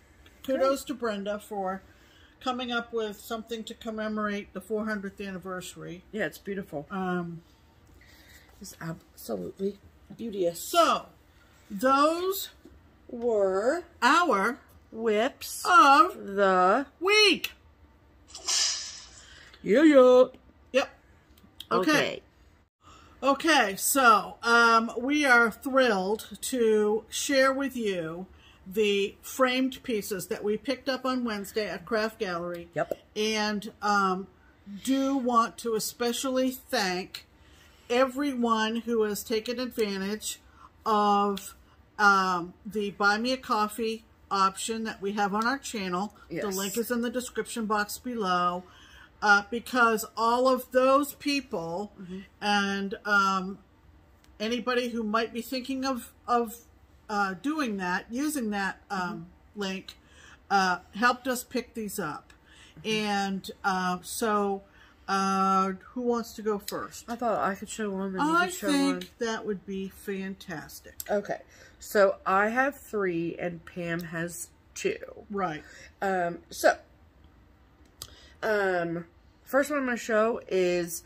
kudos to Brenda for coming up with something to commemorate the 400th anniversary. Yeah, it's beautiful. Um, It's absolutely beauteous. so those were our WIPs of the week. yeah yeah. Yep. Okay. Okay, so um, we are thrilled to share with you the framed pieces that we picked up on Wednesday at Craft Gallery. Yep. And um, do want to especially thank everyone who has taken advantage of um, the Buy Me a Coffee option that we have on our channel. Yes. The link is in the description box below. Uh, because all of those people and um, anybody who might be thinking of of uh, doing that, using that um, link, uh, helped us pick these up. And uh, so, uh, who wants to go first? I thought I could show one. And you I think one. that would be fantastic. Okay. So I have three, and Pam has two. Right. Um, so, um, first one I'm going to show is,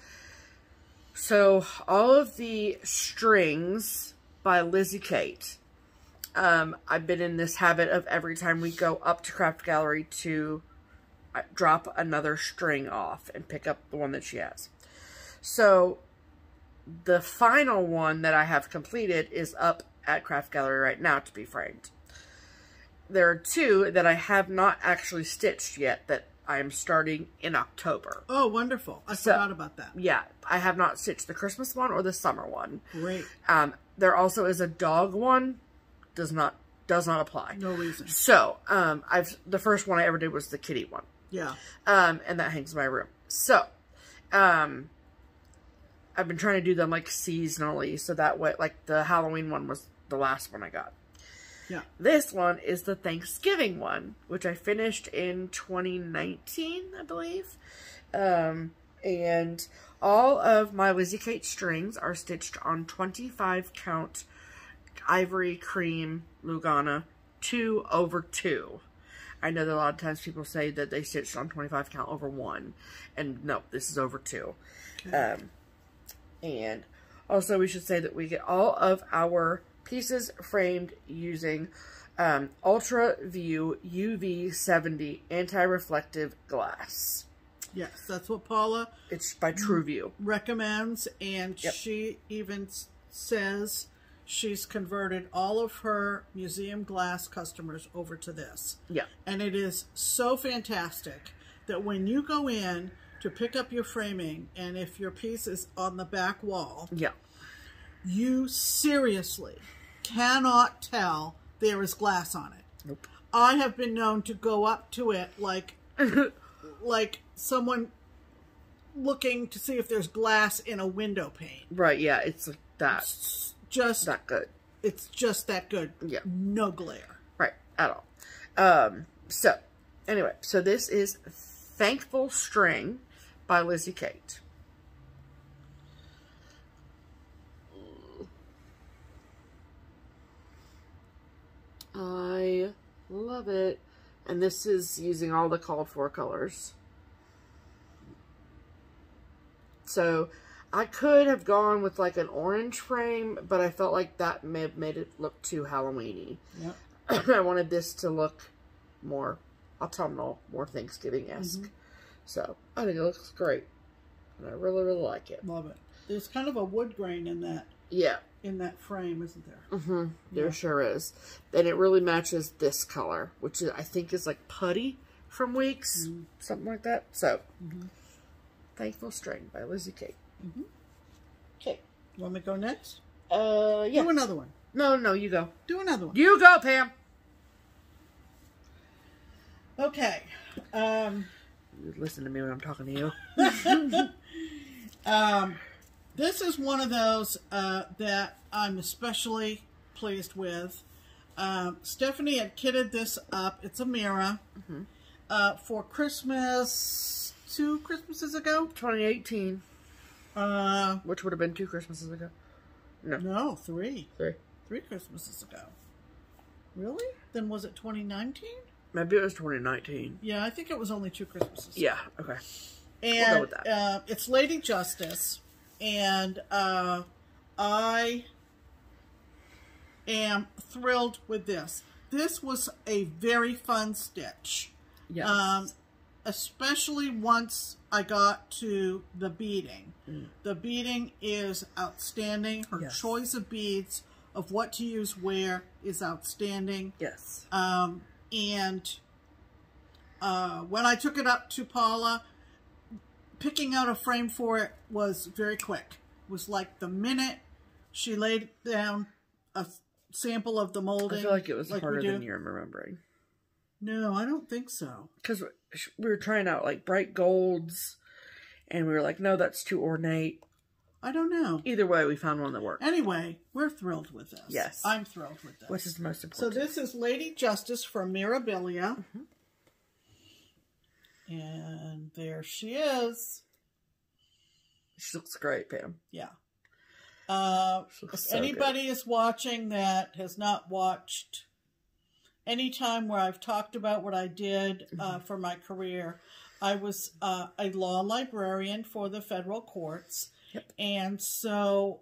so all of the strings by Lizzie Kate. Um, I've been in this habit of every time we go up to Craft Gallery to uh, drop another string off and pick up the one that she has. So the final one that I have completed is up at Craft Gallery right now to be framed. There are two that I have not actually stitched yet that I am starting in October. Oh, wonderful. I So- forgot about that. Yeah, I have not stitched the Christmas one or the summer one. Great. Um, there also is a dog one. Does not does not apply. No reason. So, um, I've the first one I ever did was the kitty one. Yeah. Um, and that hangs in my room. So, um, I've been trying to do them like seasonally, so that way, like the Halloween one was the last one I got. Yeah. This one is the Thanksgiving one, which I finished in 2019, I believe. Um, and all of my Lizzie Kate strings are stitched on 25 count ivory cream Lugana 2 over 2. I know that a lot of times people say that they stitched on 25 count over 1. And no, this is over 2. Um, and also we should say that we get all of our pieces framed using um, UltraVue UV 70 anti-reflective glass. Yes, that's what Paula It's by Tru Vue. recommends, and Yep. she even says she's converted all of her museum glass customers over to this. Yeah. And it is so fantastic that when you go in to pick up your framing, and if your piece is on the back wall, Yeah. you seriously cannot tell there is glass on it. Nope. I have been known to go up to it like (laughs) like someone looking to see if there's glass in a window pane. Right, yeah, it's like that. It's just Not good. it's just that good. Yeah. No glare. Right, at all. Um, so, anyway, so this is Thankful String by Lizzie Kate. I love it. And this is using all the called for colors. So, I could have gone with like an orange frame, but I felt like that may have made it look too Halloweeny. Yep. (clears throat) I wanted this to look more autumnal, more Thanksgiving-esque. Mm-hmm. So, I think it looks great. And I really, really like it. Love it. There's kind of a wood grain in that Yeah, in that frame, isn't there? Mm-hmm. there Yeah. sure is. And it really matches this color, which I think is like putty from Weeks, Mm-hmm. something like that. So, Thankful String by Lizzie Kate. Okay. You want me to go next? Uh, yeah. Do another one. No, no, you go. Do another one. You go, Pam. Okay. Um, Listen to me when I'm talking to you. (laughs) um, this is one of those uh, that I'm especially pleased with. Um, Stephanie had kitted this up. It's a mirror uh, for Christmas two Christmases ago. 2018, Uh, which would have been two Christmases ago. No, no, three. three. Three Christmases ago. Really? Then was it 2019? Maybe it was 2019. Yeah, I think it was only two Christmases. Yeah, okay. and with that. Uh, it's Lady Justice, and uh, I am thrilled with this. This was a very fun stitch, Yes. um, especially once I got to the beading. The beading is outstanding. Her Yes. choice of beads of what to use where is outstanding. yes. Um, and uh, when I took it up to Paula, picking out a frame for it was very quick. It was like the minute she laid down a sample of the molding. I feel like it was like harder than you're remembering. No, I don't think so. Because we were trying out like bright golds, and we were like, no, that's too ornate. I don't know. Either way, we found one that worked, Anyway, we're thrilled with this. Yes. I'm thrilled with this. which is the most important. So this is Lady Justice from Mirabilia. Mm-hmm. And there she is. she looks great, Pam. Yeah. Uh, if so good. anybody is watching that has not watched any time where I've talked about what I did Mm-hmm. uh, for my career, I was uh, a law librarian for the federal courts. Yep. And so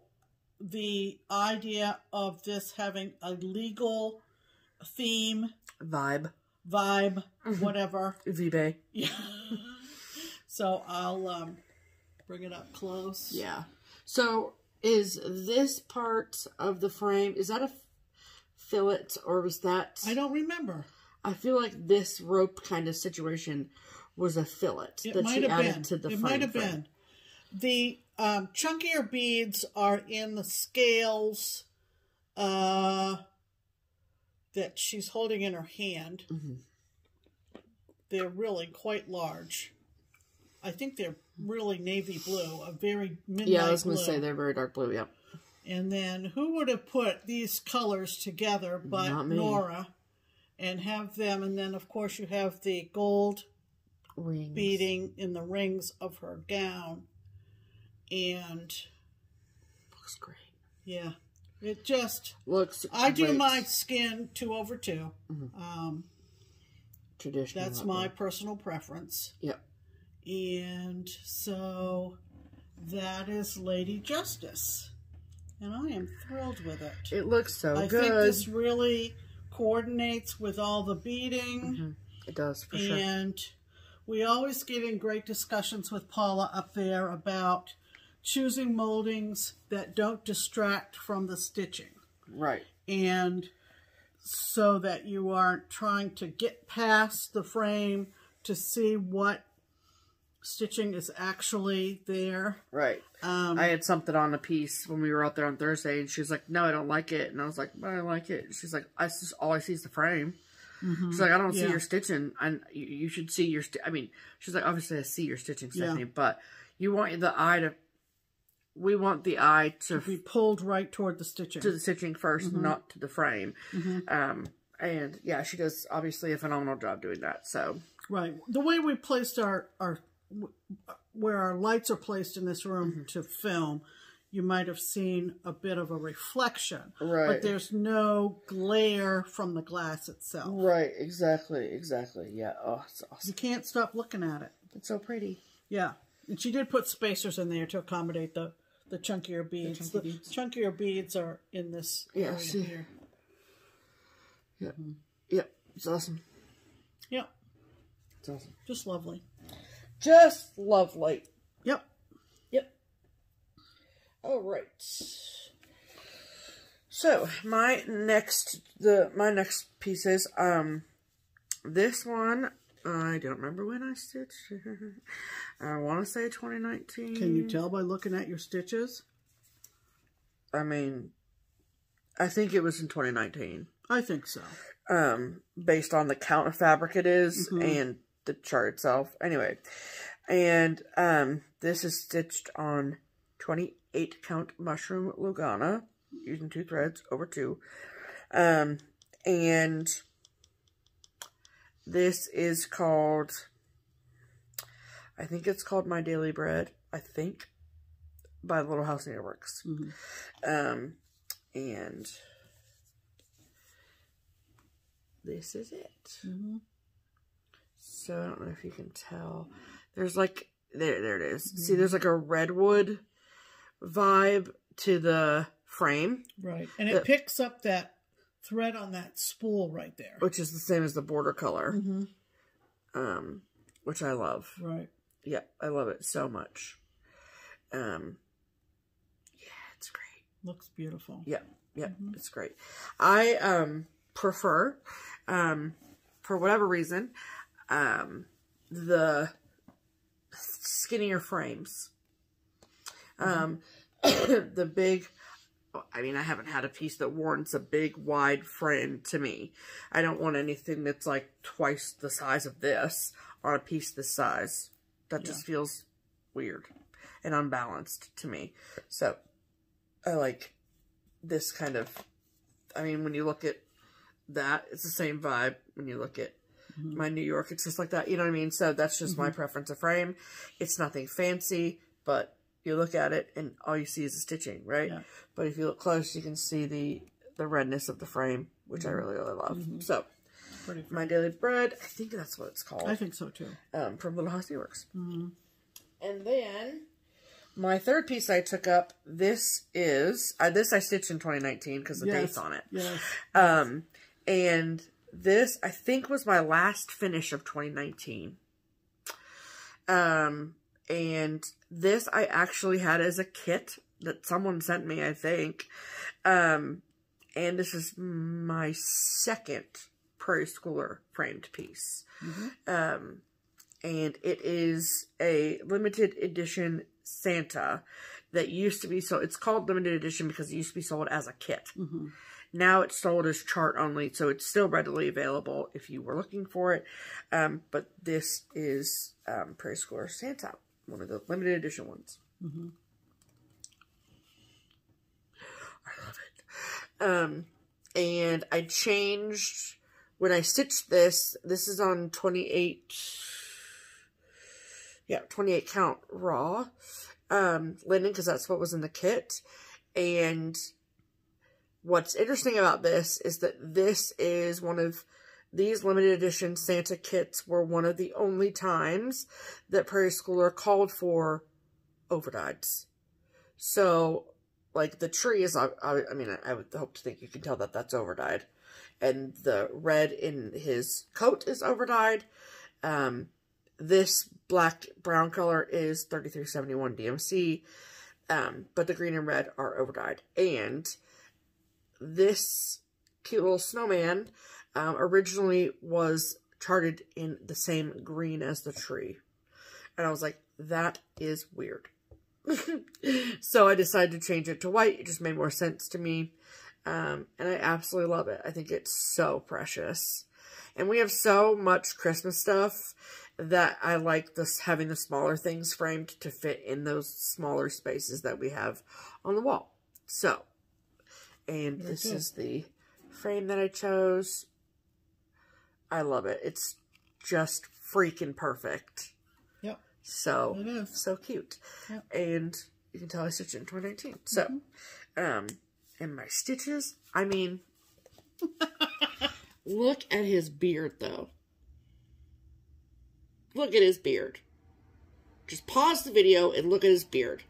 the idea of this having a legal theme, Vibe. vibe, Mm-hmm. whatever. V-Bay. (laughs) Yeah. so I'll um, bring it up close. Yeah. So is this part of the frame, is that a fillet or was that? I don't remember. I feel like this rope kind of situation was a fillet It that she added been. to the it might have been. The um, chunkier beads are in the scales uh, that she's holding in her hand. Mm-hmm. They're really quite large. I think they're really navy blue, a very midnight Yeah, I was going to say they're very dark blue. Yep. And then who would have put these colors together but Nora and have them and then of course you have the gold Rings. beading in the rings of her gown. And looks great. yeah, it just Looks. I do my skin two over 2 Um, traditional. that's that my way. personal preference. Yep. And so that is Lady Justice. And I am thrilled with it. It looks so I good. I think this really coordinates with all the beading. Mm-hmm. It does for sure. And we always get in great discussions with Paula up there about choosing moldings that don't distract from the stitching. Right. And so that you aren't trying to get past the frame to see what stitching is actually there. Right. Um, I had something on a piece when we were out there on Thursday, and she was like, "No, I don't like it." And I was like, "But I like it." And she's like, "I just all I see is the frame." She's like, "I don't see Mm-hmm. Your stitching, and you, you should see your." I mean, she's like, "Obviously, I see your stitching, Yeah. Stephanie, but you want the eye to. We want the eye to be pulled right toward the stitching. to the stitching 1st Mm-hmm. not to the frame. Um, and yeah, she does obviously a phenomenal job doing that. So Right. The way we placed our, our where our lights are placed in this room Mm-hmm. to film, you might have seen a bit of a reflection. Right. But there's no glare from the glass itself. right, exactly, exactly. Yeah. Oh, it's awesome. You can't stop looking at it. It's so pretty. Yeah. And she did put spacers in there to accommodate the, the chunkier beads. The, chunky beads. chunkier beads are in this Yeah, area see. here. Yeah. Yep. It's awesome. Yep. It's awesome. Just lovely. Just lovely. Yep. Yep. All right. So my next the my next pieces um this one I don't remember when I stitched. (laughs) I want to say 2019. Can you tell by looking at your stitches? I mean, I think it was in 2019. I think so. um, based on the count of fabric it is Mm-hmm. and the chart itself. Anyway, and um, this is stitched on 28 count mushroom Lugana using two threads over two. Um, and this is called, I think it's called My Daily Bread, I think, by Little House Needleworks. Um, and this is it. Mhm. So I don't know if you can tell. There's like there there it is. See, there's like a redwood vibe to the frame, Right. And it picks up that thread on that spool right there. which is the same as the border color. Mm-hmm. Um, which I love. Right. Yeah, I love it so much. Um, yeah, it's great. Looks beautiful. Yeah, yeah, it's great. I um prefer, um, for whatever reason, um, the skinnier frames. Um, (coughs) the big. I mean, I haven't had a piece that warrants a big, wide frame to me. I don't want anything that's like twice the size of this on a piece this size. That just feels weird and unbalanced to me. So, I like this kind of I mean when you look at that it's the same vibe when you look at my New York it's just like that you know what I mean so that's just my preference of frame it's nothing fancy but you look at it and all you see is the stitching right Yeah. but if you look close you can see the the redness of the frame which I really really love so my daily bread I think that's what it's called I think so too. um, from Little House Works. And then my third piece I took up. This is uh, this I stitched in 2019 because the date's on it. Yes. Um, And this, I think, was my last finish of 2019. Um, and this I actually had as a kit that someone sent me, I think. Um, and this is my second Prairie Schooler framed piece. Um, and it is a limited edition Santa that used to be so It's called limited edition because it used to be sold as a kit. Mm-hmm. Now it's sold as chart only, so it's still readily available if you were looking for it. Um, but this is um, Prairie Schooler Santa, one of the limited edition ones. Mm-hmm. I love it. Um, and I changed when I stitched this. This is on twenty eight. Yeah, twenty eight count raw um, linen because that's what was in the kit. And what's interesting about this is that this is one of these limited edition Santa kits were one of the only times that Prairie Schooler called for overdyes. So, like, the tree is, I, I, mean, I, I would hope to think you can tell that that's overdyed. And the red in his coat is overdyed. Um, this black brown color is 3371 DMC. Um, but the green and red are overdyed. And this cute little snowman um, originally was charted in the same green as the tree. And I was like, that is weird. (laughs) so I decided to change it to white. It just made more sense to me. Um, and I absolutely love it. I think it's so precious. And we have so much Christmas stuff that I like this having the smaller things framed to fit in those smaller spaces that we have on the wall. So, and this is the frame that I chose. I love it. It's just freaking perfect. Yep. So, so cute. Yep. And you can tell I stitched in 2019. So, um, and my stitches, I mean, (laughs) look at his beard though. Look at his beard. Just pause the video and look at his beard.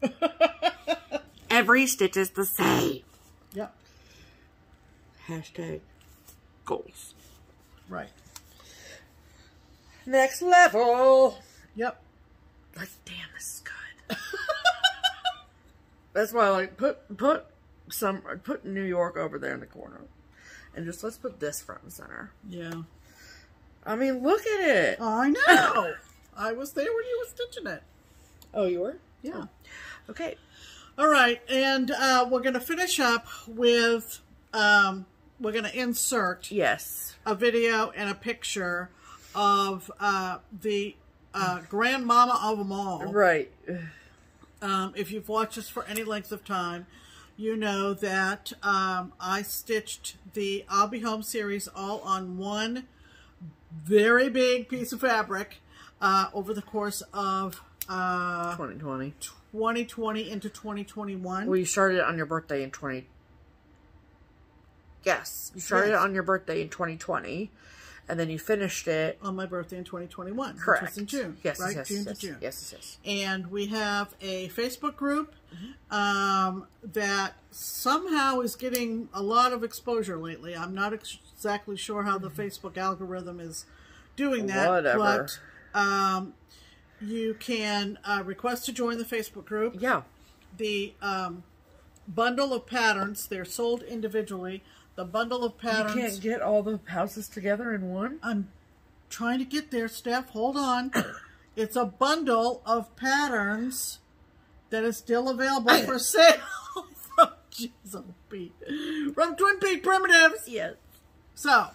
(laughs) Every stitch is the same. Hashtag goals. Right. Next level. Yep. Like, damn, this is good. (laughs) That's why I like put put some put New York over there in the corner, and just let's put this front and center. Yeah. I mean, look at it. I (laughs) know. I was there when you were stitching it. Oh, you were? Yeah. Okay. All right, and uh, we're going to finish up with, um, we're going to insert Yes. a video and a picture of uh, the uh, grandmama of them all. Right. Um, if you've watched us for any length of time, you know that um, I stitched the I'll Be Home series all on one very big piece of fabric uh, over the course of uh, 2020. 2020 into 2021. Well, you started it on your birthday in 20. Yes, you started Yes. it on your birthday in 2020, and then you finished it. on my birthday in 2021, Correct. which was in June, Yes. right? Yes. June yes, to June. Yes. Yes. and we have a Facebook group Mm-hmm. um, that somehow is getting a lot of exposure lately. I'm not ex- exactly sure how the Facebook algorithm is doing that, Whatever. but um, you can uh, request to join the Facebook group. Yeah. The um, bundle of patterns, they're sold individually. The bundle of patterns. You can't get all the houses together in one. I'm trying to get there, Steph. Hold on. (coughs) it's a bundle of patterns that is still available for (coughs) sale from (laughs) oh. From Twin Peak Primitives. Yes. So,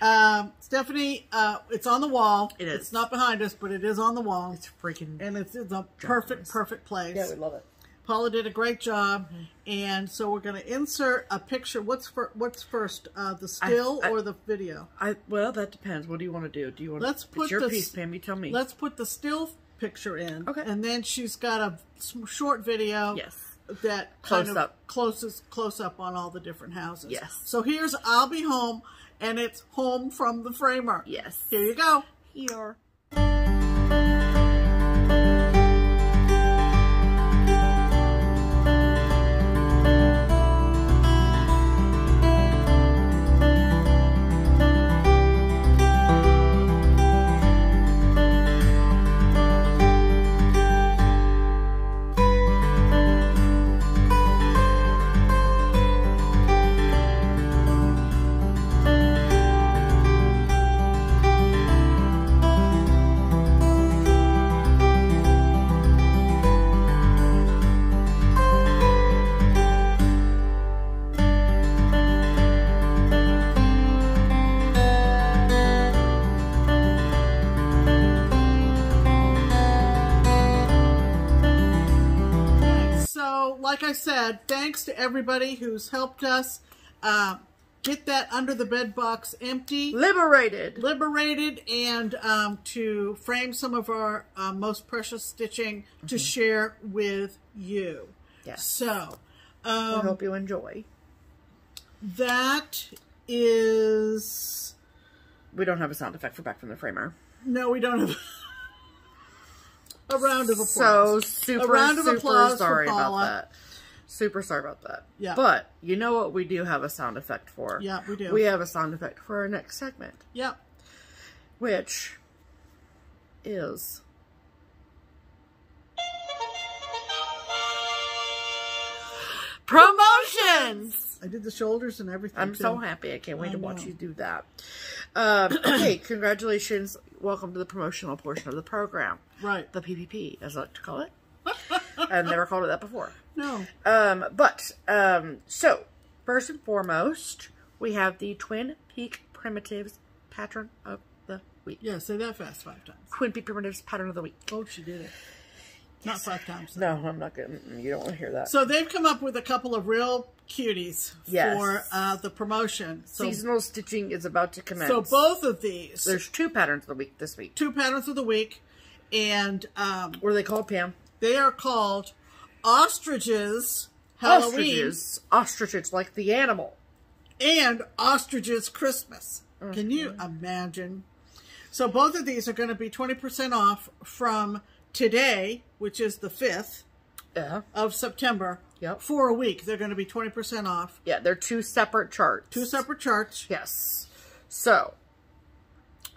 um, Stephanie, uh, it's on the wall. It is. It's not behind us, but it is on the wall. It's freaking. and it's, it's a perfect, perfect place. Yeah, we love it. Paula did a great job, and so we're going to insert a picture. What's for, What's first, uh, the still I- or the video? I well, that depends. What do you want to do? Do you want? Let's put it's your this- piece, Pam. You tell me. Let's put the still picture in. Okay. And then she's got a short video. Yes. That Close kind of up. closest close up on all the different houses. Yes. So here's I'll be home, and it's home from the framer. Yes. Here you go. Here. Said, thanks to everybody who's helped us uh, get that under the bed box empty, Liberated. liberated, and um, to frame some of our uh, most precious stitching to share with you. Yes. So I hope you enjoy. that is We don't have a sound effect for back from the framer. no, we don't have (laughs) a round of applause. So super, a round of super applause for sorry about Paula. that. Super sorry about that. Yeah. But you know what we do have a sound effect for? Yeah, we do. We have a sound effect for our next segment, Yep. which is promotions. I did the shoulders and everything. I'm too. so happy. I can't wait I to watch know. you do that. Um, (clears throat) okay, congratulations. Welcome to the promotional portion of the program. Right. The PPP, as I like to call it. I've never called it that before. No. Um, but, um, so, first and foremost, we have the Twin Peak Primitives pattern of the week. Yeah, say that fast five times. Twin Peak Primitives pattern of the week. Oh, she did it. Not five times. No, I'm not going to, you don't want to hear that. So they've come up with a couple of real cuties Yes. for uh, the promotion. So, Seasonal stitching is about to commence. so both of these, There's two patterns of the week this week. two patterns of the week, and um, What are they called, Pam? They are called ostriches Halloween Ostriches. Ostriches, like the animal. and ostriches Christmas. Can you mm-hmm. imagine? So both of these are going to be 20% off from today, which is the 5th Yeah. of September. Yep. For a week, they're going to be 20% off. Yeah, they're two separate charts. Two separate charts. Yes. So,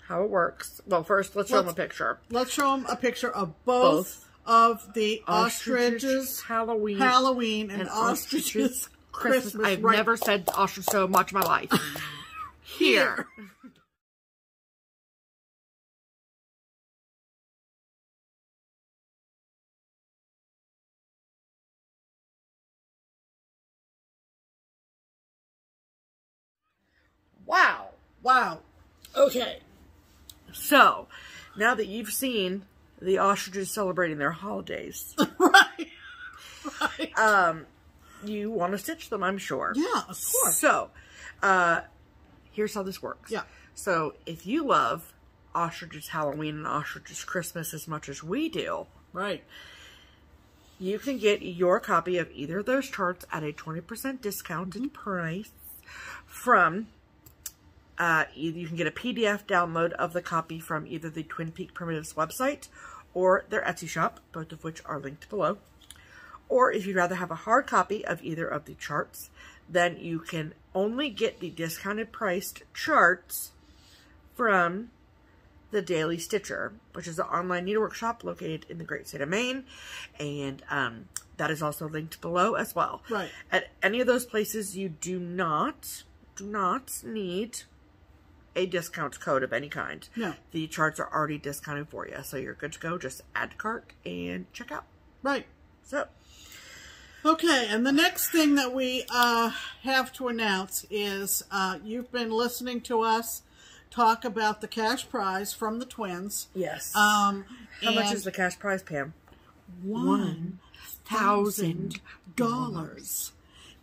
how it works. Well, first, let's show them a picture. Let's show them a picture of both, of the ostriches Halloween, Halloween and, ostriches Christmas. I've right never said ostrich so much in my life. (laughs) here. Wow. Wow. Okay. So, now that you've seen the ostriches celebrating their holidays, (laughs) right. Right. um, you want to stitch them, I'm sure. yeah, of course. So, uh, here's how this works. Yeah. So, if you love ostriches Halloween and ostriches Christmas as much as we do, Right. you can get your copy of either of those charts at a 20% discounted price from uh, you can get a PDF download of the copy from either the Twin Peak Primitives website or their Etsy shop, both of which are linked below. Or if you'd rather have a hard copy of either of the charts, then you can only get the discounted priced charts from the Daily Stitcher, which is an online needlework shop located in the great state of Maine. And um, that is also linked below as well. Right. At any of those places, you do not, do not need a discount code of any kind. No. The charts are already discounted for you. So you're good to go. Just add to cart and check out. Right. So, Okay, and the next thing that we uh, have to announce is uh, you've been listening to us talk about the cash prize from the twins. yes. Um, How much is the cash prize, Pam? one thousand dollars.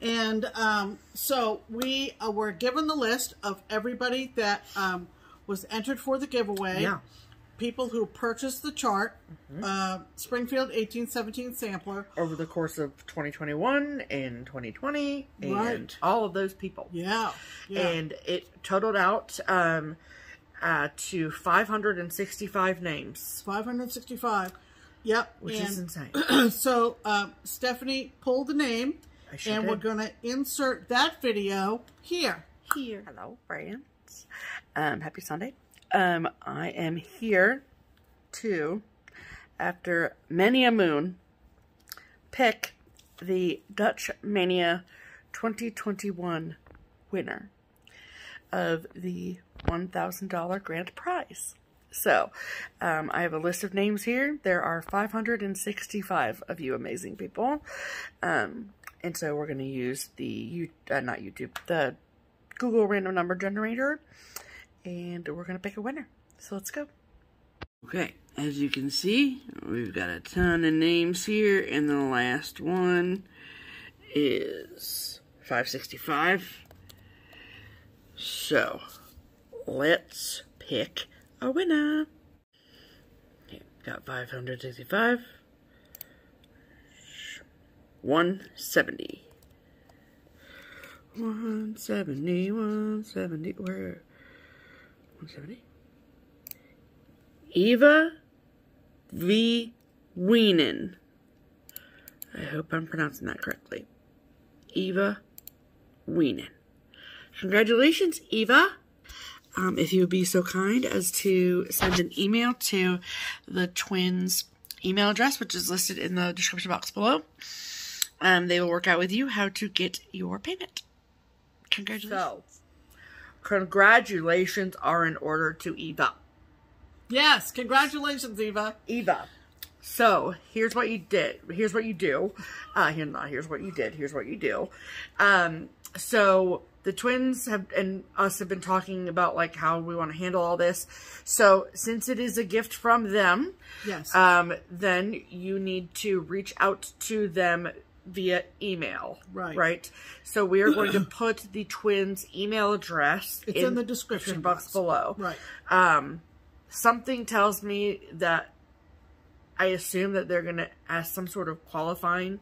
And um, so we uh, were given the list of everybody that um, was entered for the giveaway. Yeah. People who purchased the chart, uh, Springfield 1817 sampler. Over the course of 2021 and 2020 and Right. all of those people. Yeah. Yeah. and it totaled out um, uh, to 565 names, 565. Yep. which and is insane. (clears throat) so uh, Stephanie pulled the name, sure and did. we're going to insert that video here. here. Hello, friends. Um, happy Sunday. Um, I am here to, after many a moon, pick the Dutch Mania 2021 winner of the $1,000 grand prize. So, um, I have a list of names here. There are 565 of you amazing people. Um, and so we're going to use the, uh, not YouTube, the Google random number generator. And we're going to pick a winner. So let's go. Okay, as you can see, we've got a ton of names here, and the last one is 565. So, let's pick a winner. Okay, got 565. 170. 170, 170, where? 170? Eva V. Wienen. I hope I'm pronouncing that correctly. Eva Wienen. Congratulations, Eva. Um, if you would be so kind as to send an email to the twins' email address, which is listed in the description box below, um, they will work out with you how to get your payment. Congratulations. So, congratulations are in order to Eva. Yes, congratulations, Eva. Eva. So here's what you did. Here's what you do. Uh, here not. Here's what you did. Here's what you do. Um, so the twins have and us have been talking about like how we want to handle all this. So since it is a gift from them, Yes. um, then you need to reach out to them via email. Right. Right. So we are going to (clears throat) put the twins' email address It's in the description box box. below. right. Um, something tells me that I assume that they're going to ask some sort of qualifying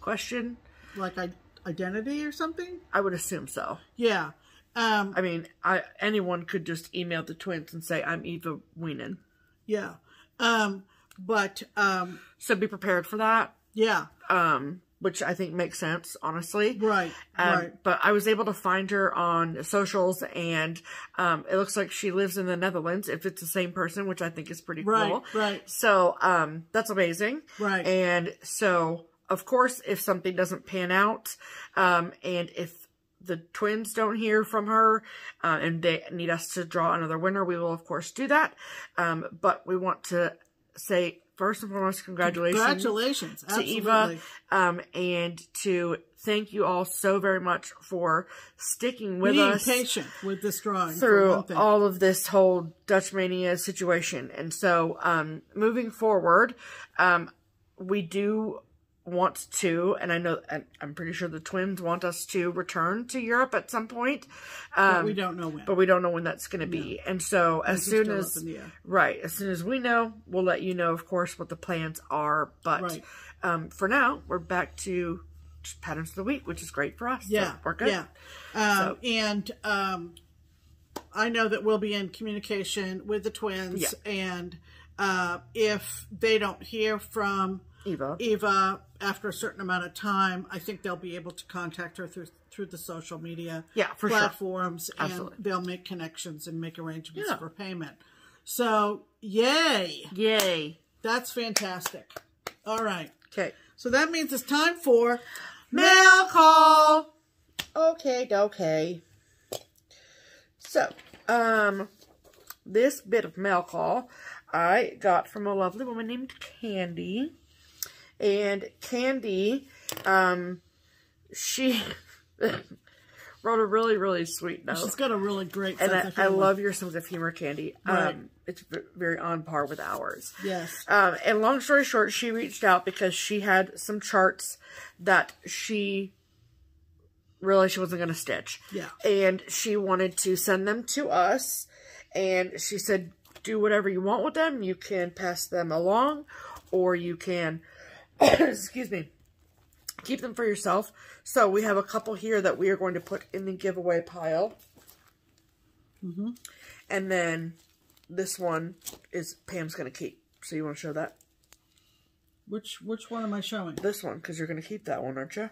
question. Like I, identity or something? I would assume so. Yeah. Um, I mean, I anyone could just email the twins and say, I'm Eva Wienen. yeah. Um, but, um, So be prepared for that, yeah. um, which I think makes sense, honestly. Right. Um, right. But I was able to find her on socials, and um, it looks like she lives in the Netherlands. If it's the same person, which I think is pretty Right. cool. Right. So um, that's amazing. Right. And so, of course, if something doesn't pan out, um, and if the twins don't hear from her, uh, and they need us to draw another winner, we will of course do that. Um, but we want to say first and foremost, congratulations Congratulations. to Eva, um, and to thank you all so very much for sticking with Being us patient with this drawing. through all of this whole Dutch mania situation. And so, um, moving forward, um, we do want to, and I know, I'm pretty sure the twins want us to return to Europe at some point. Um, but we don't know when. but we don't know when that's going to be. And so, as soon as in the air. right, as soon as we know, we'll let you know, of course, what the plans are. But Right. um, for now, we're back to patterns of the week, which is great for us. So Yeah, we're good. Yeah, um, and um, I know that we'll be in communication with the twins, Yeah. and uh, if they don't hear from Eva. Eva after a certain amount of time, I think they'll be able to contact her through through the social media Yeah, for sure. platforms, and they'll make connections and make arrangements Yeah. for payment. So, yay! Yay. That's fantastic. All right, Okay. so that means it's time for Mail call. Okay, okay. So, um, this bit of mail call I got from a lovely woman named Candy. And Candy, um, she (laughs) wrote a really, really sweet note. She's got a really great and sense I, I love your sense of humor, Candy. Right. Um, it's very on par with ours. Yes. Um, and long story short, she reached out because she had some charts that she realized she wasn't going to stitch. Yeah. And she wanted to send them to us. And she said, do whatever you want with them. You can pass them along or you can, (coughs) excuse me, keep them for yourself. So we have a couple here that we are going to put in the giveaway pile. Mm-hmm. And then this one is Pam's going to keep. So you want to show that? Which which one am I showing? This one, because you're going to keep that one, aren't you?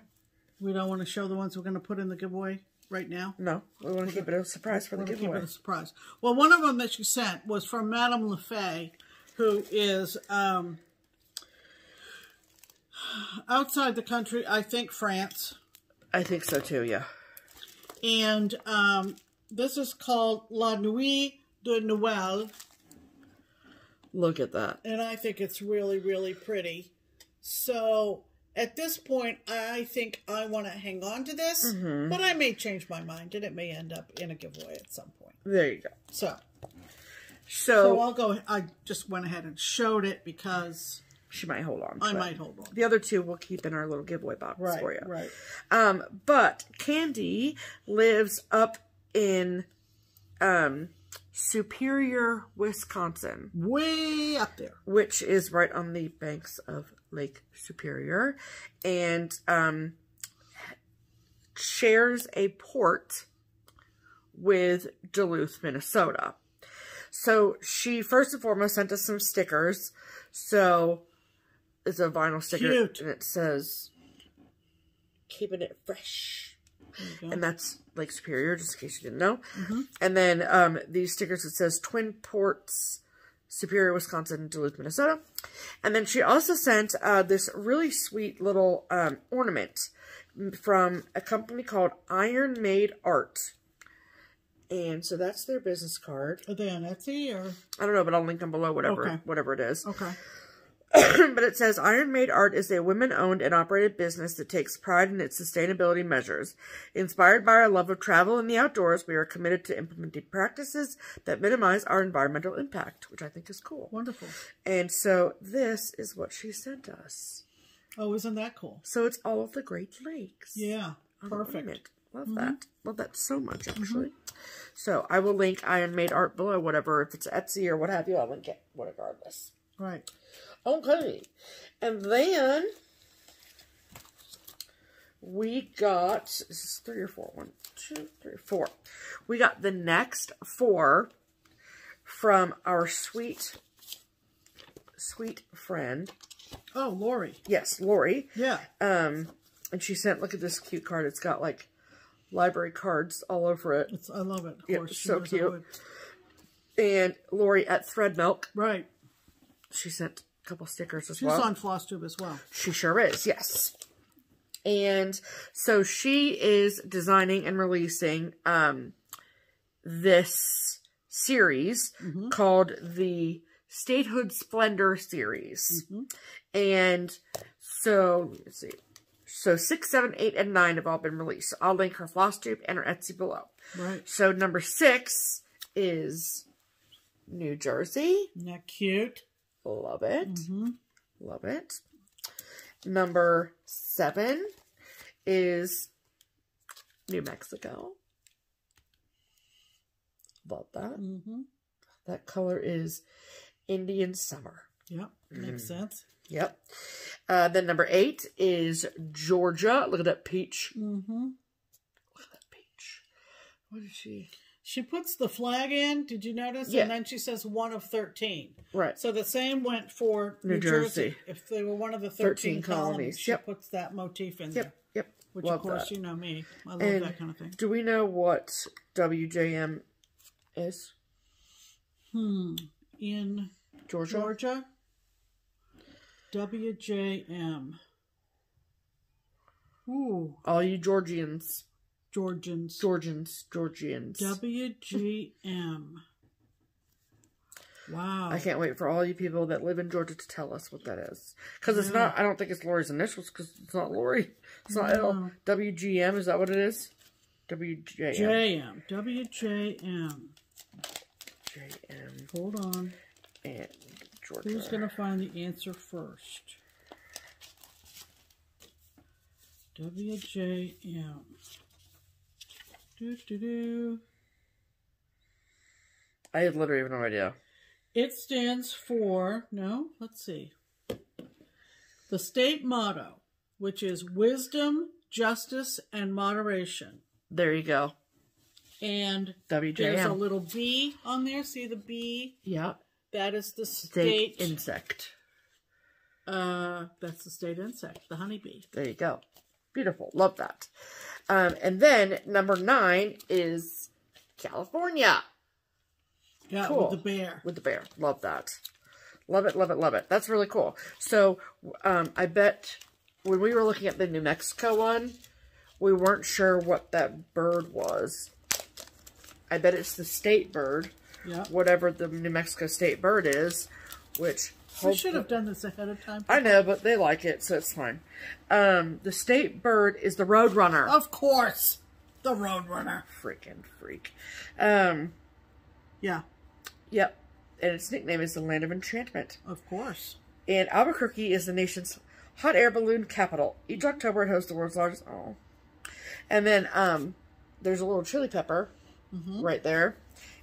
We don't want to show the ones we're going to put in the giveaway right now. No, we want to keep it a surprise for the to keep giveaway. it a surprise. Well, one of them that you sent was from Madame la Fée, who is um, outside the country, I think France. I think so too, yeah. And um, this is called La Nuit de Noël. Look at that. and I think it's really, really pretty. So at this point, I think I want to hang on to this, but I may change my mind, and it may end up in a giveaway at some point. There you go. So, so So, I'll go. I just went ahead and showed it because she might hold on. I might hold on. The other two we'll keep in our little giveaway box Right, for you. right. Um, but Candy lives up in um Superior, Wisconsin, Way up there. which is right on the banks of Lake Superior, and um shares a port with Duluth, Minnesota. So she first and foremost sent us some stickers. So it's a vinyl sticker Cute. and it says keeping it fresh. And that's like Superior, just in case you didn't know. Mm-hmm. And then um, these stickers, it says Twin Ports, Superior, Wisconsin, Duluth, Minnesota. And then she also sent uh, this really sweet little um, ornament from a company called Iron Made Art. And so that's their business card. Are they on Etsy or? I don't know, but I'll link them below, whatever, Okay. whatever it is. Okay. (coughs) but it says Iron Made Art is a women owned and operated business that takes pride in its sustainability measures. Inspired by our love of travel and the outdoors, we are committed to implementing practices that minimize our environmental impact, which I think is cool. Wonderful. And so this is what she sent us. Oh, isn't that cool? So it's all of the Great Lakes. Yeah. Perfect. Love mm-hmm. that. Love that so much, mm-hmm. actually. So I will link Iron Made Art below, whatever. If it's Etsy or what have you, I'll link it, regardless. Right. Okay. And then we got this is three or four. One, two, three, four. We got the next four from our sweet, sweet friend. Oh, Lori. Yes, Lori. Yeah. Um, and she sent. Look at this cute card. It's got like library cards all over it. It's, I love it. Of she so cute. And Lori at Thread Milk. Right. She sent couple stickers as She's well. on FlossTube as well. She sure is, yes. And so she is designing and releasing um, this series called the Statehood Splendor series. And so, let's see. So six, seven, eight, and nine have all been released. I'll link her FlossTube and her Etsy below. Right. So number six is New Jersey. That cute? Love it. Mm-hmm. Love it. Number seven is New Mexico. Love that. Mm-hmm. That color is Indian Summer. Yep. Makes sense. Yep. Uh, then number eight is Georgia. Look at that peach. Mm-hmm. Look at that peach. What is she? She puts the flag in. Did you notice? Yeah. And then she says one of 13. Right. So the same went for New New, Jersey. Jersey. If they were one of the 13 13, colonies, colonies. she puts that motif in Yep. there. Yep. Which, Love of course, that. you know me. I love And that kind of thing. do we know what WJM is? Hmm. In Georgia? Georgia, WJM. Ooh, All you Georgians. Georgians. Georgians. Georgians. WGM. Wow. I can't wait for all you people that live in Georgia to tell us what that is. Because it's not, I don't think it's Lori's initials because it's not Lori. It's not L. WGM, is that what it is? WJM. JM. WJM. JM Hold on. and Georgia. Who's going to find the answer first? WJM. Do, do, do. I have literally have no idea. It stands for, no, let's see. The state motto, which is wisdom, justice, and moderation. There you go. And WJM. there's a little bee on there. See the bee? Yeah. That is the State state. insect. uh, that's the state insect, the honeybee. There you go. Beautiful. Love that. Um, and then number nine is California. Yeah, Cool. with the bear. with the bear. Love that. Love it, love it, love it. That's really cool. So, um, I bet when we were looking at the New Mexico one, we weren't sure what that bird was. I bet it's the state bird, Yeah. whatever the New Mexico state bird is, which We should have done this ahead of time. I know, but they like it, so it's fine. Um, the state bird is the roadrunner. Of course, the Roadrunner. Freaking freak. Um, Yeah, yep. And its nickname is the Land of Enchantment. of course. And Albuquerque is the nation's hot air balloon capital. Each October it hosts the world's largest. Oh. And then um, there's a little chili pepper right there.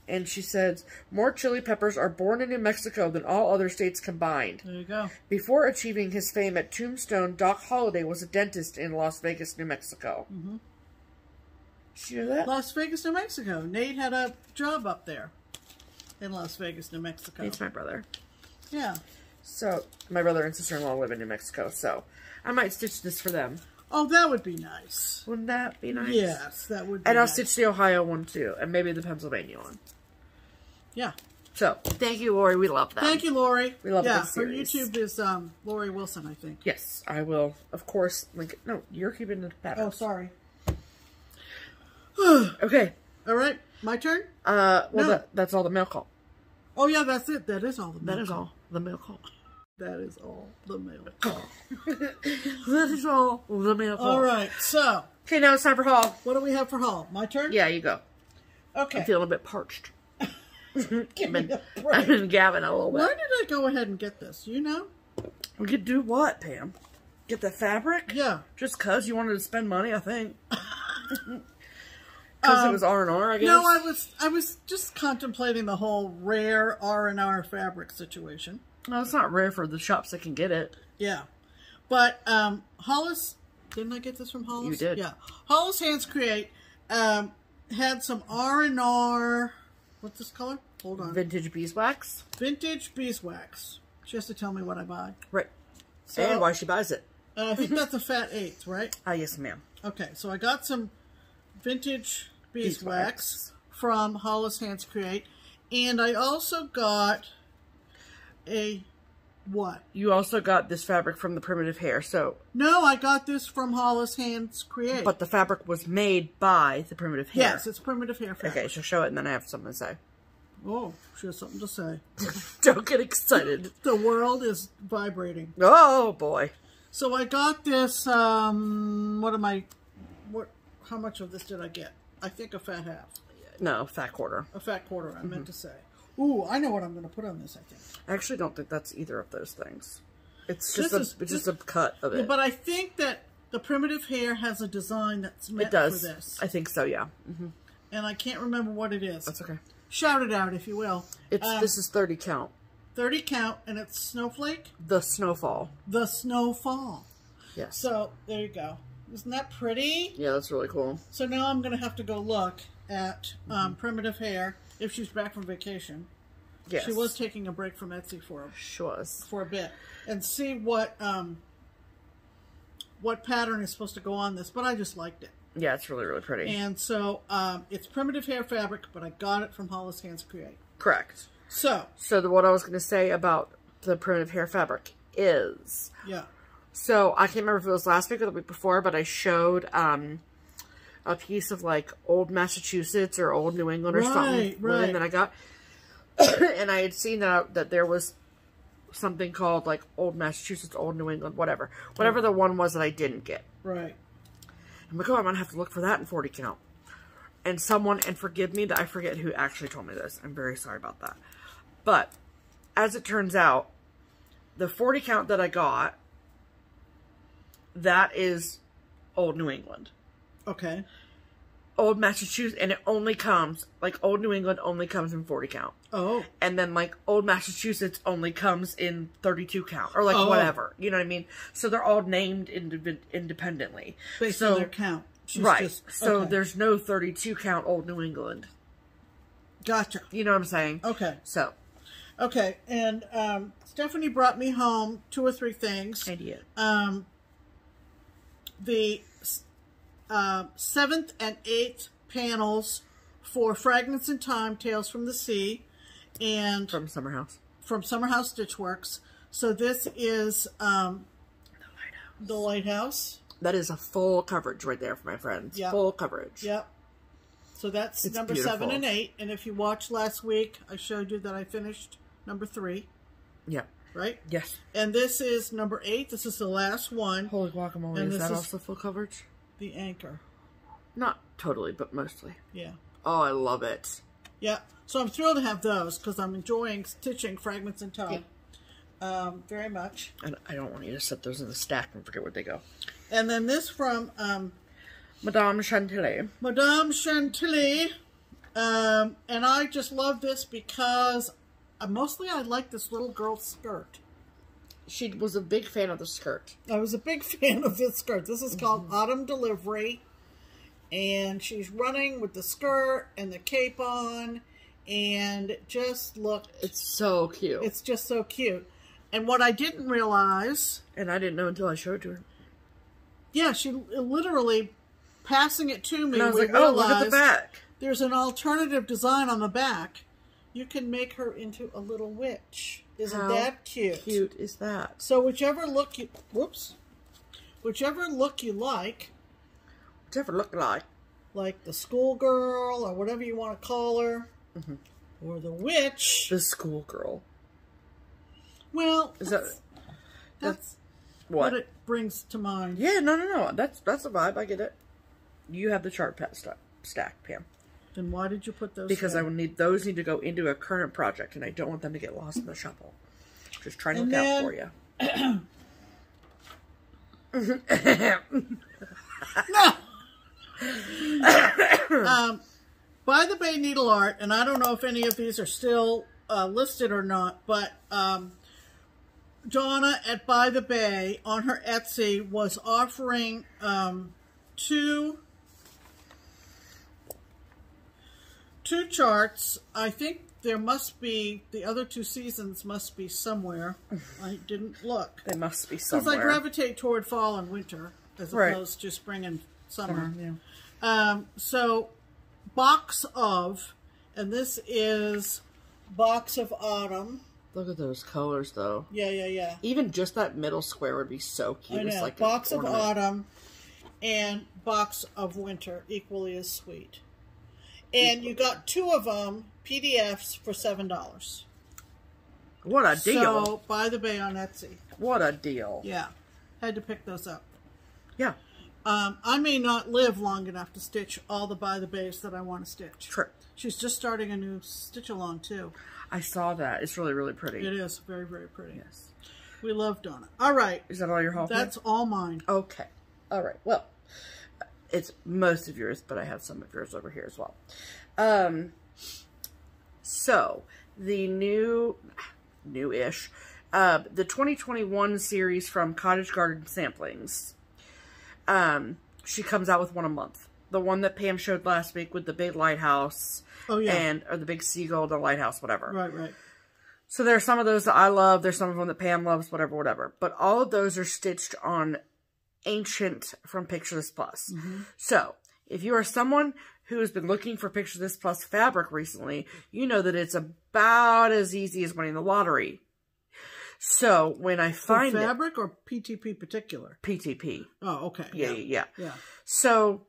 And she says, more chili peppers are born in New Mexico than all other states combined. There you go. Before achieving his fame at Tombstone, Doc Holliday was a dentist in Las Vegas, New Mexico. Mm-hmm. Did you know that? Las Vegas, New Mexico. Nate had a job up there in Las Vegas, New Mexico. It's my brother. Yeah. So, my brother and sister-in-law live in New Mexico, so I might stitch this for them. Oh, that would be nice. Wouldn't that be nice? Yes, that would be And I'll nice. stitch the Ohio one too, and maybe the Pennsylvania one. Yeah. So, thank you, Lori. We love that. Thank you, Lori. We love yeah, this her series. YouTube is um, Lori Wilson, I think. Yes, I will, of course, link it. No, you're keeping the pattern. Oh, sorry. (sighs) Okay. All right, my turn. Uh, well, No. that, that's all the mail call. Oh yeah, that's it. That is all the mail. That is all the mail call. That is all the mail. (laughs) Call. that is all the mail call. all right. So, Okay, now it's time for haul. what do we have for haul? My turn. Yeah, you go. Okay. I'm feeling a bit parched. (laughs) Give been- I've been (laughs) gabbing a little bit. Why did I go ahead and get this? You know? We could do what, Pam? Get the fabric? Yeah. Just cause you wanted to spend money, I think. (laughs) Because it was R and R, I guess. Um, No, I was I was just contemplating the whole rare R and R fabric situation. No, it's not rare for the shops that can get it. Yeah. But um Hollis didn't I get this from Hollis? You did. Yeah. Hollis Hands Create um had some R and R what's this color? Hold on. Vintage beeswax. Vintage beeswax. She has to tell me what I buy. Right. So and why she buys it. uh, I think that's a fat eighth, right? Ah, yes, ma'am. Okay, so I got some vintage beeswax Beeswax. from Hollis Hands Create, and I also got a what? You also got this fabric from the primitive hare, so No, I got this from Hollis Hands Create. but the fabric was made by the primitive hare. yes, it's primitive hare fabric. Okay, so show it and then I have something to say. Oh, she has something to say. (laughs) Don't get excited. (laughs) The world is vibrating. Oh boy. So I got this. Um, what am I? What? How much of this did I get? I think a fat half, No, fat quarter. a fat quarter. I Mm-hmm. meant to say. Ooh, I know what I'm going to put on this. I think. I actually don't think that's either of those things. It's just This a is- it's just a cut of it. But I think that the primitive hare has a design that's meant it does. for this, I think so. Yeah, and I can't remember what it is. that's okay. Shout it out if you will. It's Um, this is thirty count. thirty count, and it's snowflake. The snowfall. The snowfall. Yes. So there you go. Isn't that pretty? yeah, that's really cool. So now I'm going to have to go look at um, Mm-hmm. primitive hare if she's back from vacation. Yes. She was taking a break from Etsy for a, She was. for a bit and see what um, what pattern is supposed to go on this. But I just liked it. Yeah, it's really really pretty. And so um, it's primitive hare fabric, but I got it from Hollis Hands Create. Correct. So So the, what I was going to say about the primitive hare fabric is yeah, so I can't remember if it was last week or the week before, but I showed um a piece of like old Massachusetts or old New England or Right, something right. that I got, (coughs) and I had seen that that there was something called like old Massachusetts, old New England, whatever, whatever the one was that I didn't get. right. I'm like, oh, I'm gonna have to look for that in 40 count. And someone, and forgive me that I forget who actually told me this. I'm very sorry about that. But as it turns out, the 40 count that I got, that is old New England. Okay. Old Massachusetts, and it only comes, like, old New England only comes in 40 count. Oh, And then, like, old Massachusetts only comes in 32 count, or, like, Oh. whatever. You know what I mean? So they're all named indi- independently. based so, on their count. She's right. just- so okay. there's no 32 count Old New England. gotcha. You know what I'm saying? Okay. So, Okay. And um, Stephanie brought me home two or three things. idiot. um, the uh, seventh and eighth panels for Fragments in Time, Tales from the Sea, and From Summerhouse. From Summer House Stitche Workes. So this is um, the lighthouse. That is a full coverage right there for my friends. Yeah. Full coverage. Yep. So that's It's number seven and eight. And if you watched last week, I showed you that I finished number three, Yep. right? Yes. And this is number eight. This is the last one, Holy guacamole. And is this that is- also full coverage? The anchor. Not totally, but mostly. Yeah. Oh, I love it. Yeah, so I'm thrilled to have those because I'm enjoying stitching fragments in time. um, very much. And I don't want you to set those in the stack and forget where they go. And then this from um, Madame Chantilly. Madame Chantilly. Um, and I just love this because uh, mostly I like this little girl's skirt. She was a big fan of the skirt. I was a big (laughs) fan of this skirt. This is called mhm. Autumn Delivery. And she's running with the skirt and the cape on. And it just look, It's so cute. it's just so cute. And what I didn't realize, and I didn't know until I showed it to her. yeah, she literally passing it to me. And I was like, oh, look at the back. There's an alternative design on the back. You can make her into a little witch. Isn't How that cute? cute is that? So whichever look you, whoops, whichever look you like, Whichever look like. like the schoolgirl or whatever you want to call her, Mm-hmm. or the witch. The schoolgirl. Well, Is that that's what? what it brings to mind. yeah, no, no, no. That's that's a vibe. I get it. You have the chart pet sta- stack, Pam, Then why did you put those? because I would need those need to go into a current project, and I don't want them to get lost in the shuffle. Just trying to And look then- out for you. (coughs) (coughs) um, by the Bay Needle Art, and I don't know if any of these are still uh, listed or not, but um, Donna at By the Bay on her Etsy was offering um, two two charts. I think there must be the other two seasons must be somewhere. (laughs) I didn't look They must be somewhere. because I gravitate toward fall and winter as Right. opposed to spring and summer. yeah. Um, so, box of, and this is box of autumn. Look at those colors, though. Yeah, yeah, yeah. Even just that middle square would be so cute. I It's know. like box of autumn and box of winter, equally as sweet. And you got two of them PDFs for seven dollars. What a deal! So by the bay on Etsy. what a deal! Yeah, had to pick those up. Yeah, Um, I may not live long enough to stitch all the by the bays that I want to stitch. true. She's just starting a new stitch along too. I saw that. It's really, really pretty. It is very, very pretty. Yes. We love Donna. All right, Is that all your haul? that's all mine. Okay. All right. Well, it's most of yours, but I have some of yours over here as well. Um, so the new, new-ish, uh, the 2021 series from Cottage Garden Samplings. Um, she comes out with one a month. The one that Pam showed last week with the big lighthouse. Oh, yeah. And or the big seagull, the lighthouse, whatever. Right, right. So there are some of those that I love. There's some of them that Pam loves, whatever, whatever. But all of those are stitched on Ancient from Picture This Plus. So if you are someone who has been looking for Picture This Plus fabric recently, you know that it's about as easy as winning the lottery. So when I For find it, fabric or PTP particular? PTP, Oh, okay. yeah, yeah, yeah. Yeah. So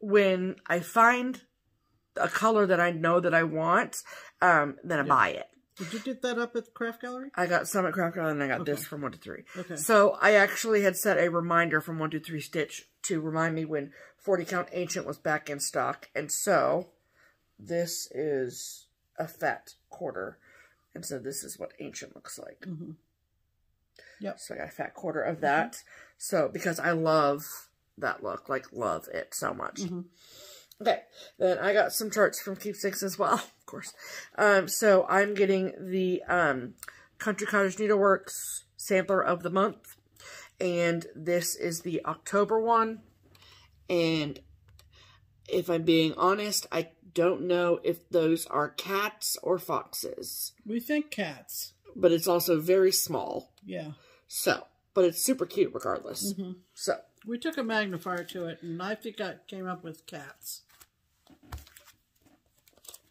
when I find a color that I know that I want, um, then I buy it. Did you get that up at the craft gallery? I got some at Craft Gallery and I got this from 1 to 3. Okay. So I actually had set a reminder from 1 to 3 Stitch to remind me when 40 Count Ancient was back in stock. And so this is a fat quarter. And so this is what Ancient looks like. Mhm. Yep. So I got a fat quarter of that. So because I love that look, like love it so much. Mhm. Okay, then I got some charts from Keepsakes as well, (laughs) of course. Um, so I'm getting the um, Country Cottage Needleworks sampler of the month, and this is the October one. And if I'm being honest, I don't know if those are cats or foxes, We think cats. but it's also very small. Yeah. So, but it's super cute regardless. So, We took a magnifier to it, and I think I came up with cats.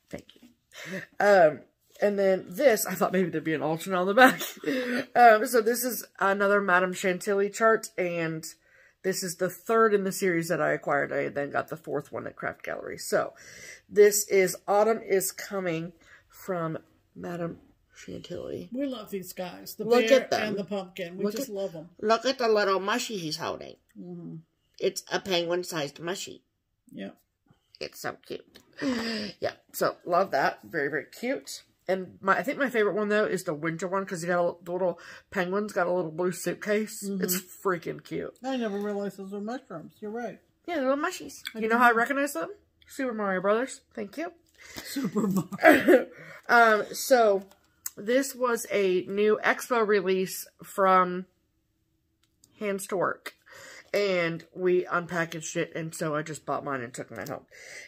Thank you. Um, and then this, I thought maybe there'd be an alternate on the back. (laughs) um, so this is another Madame Chantilly chart, and this is the third in the series that I acquired. I then got the fourth one at Craft Gallery. So this is Autumn is Coming from Madame Chantilly. We love these guys. The Look bear at them. and the pumpkin. We Look just at- love them. Look at the little mushy he's holding. It's a penguin-sized mushy. Yeah. It's so cute. (gasps) yeah, so love that. Very, very cute. and my I think my favorite one though is the winter one because you got a, the little penguins got a little blue suitcase. It's freaking cute. I never realized those were mushrooms. You're right. Yeah, they're little mushies. You know how I recognize them? Super Mario Brothers. Thank you. Super Mario. (laughs) Um, so this was a new expo release from Hands to Work. And we unpackaged it, and so I just bought mine and took mine home.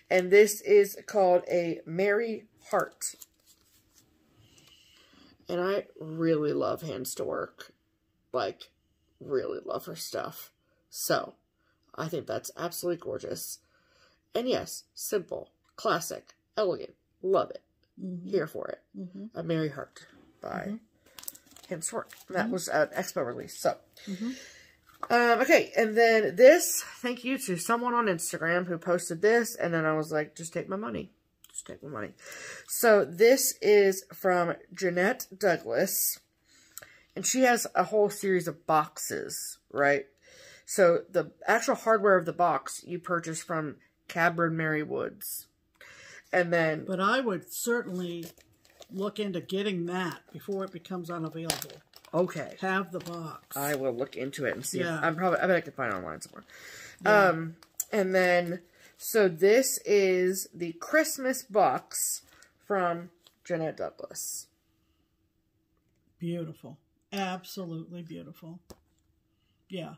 And this is called a Merry Heart. And I really love Hands to Work. Like, really love her stuff. So, I think that's absolutely gorgeous. And yes, simple, classic, elegant, love it. Mm-hmm. Here for it. Mm-hmm. A Merry Heart by mm-hmm. Hands to Work. That was an expo release. So, um, okay, and then this, thank you to someone on Instagram who posted this, and then I was like, just take my money. Just take my money. So this is from Jeanette Douglas, and she has a whole series of boxes, right? So the actual hardware of the box you purchase from Cabrin Mary Woods. And then, But I would certainly look into getting that before it becomes unavailable. Okay. Have the box. I will look into it and see. Yeah. If, I'm probably. I bet I can find online somewhere. Um, and then so this is the Christmas box from Jeanette Douglas. beautiful. Absolutely beautiful. Yeah.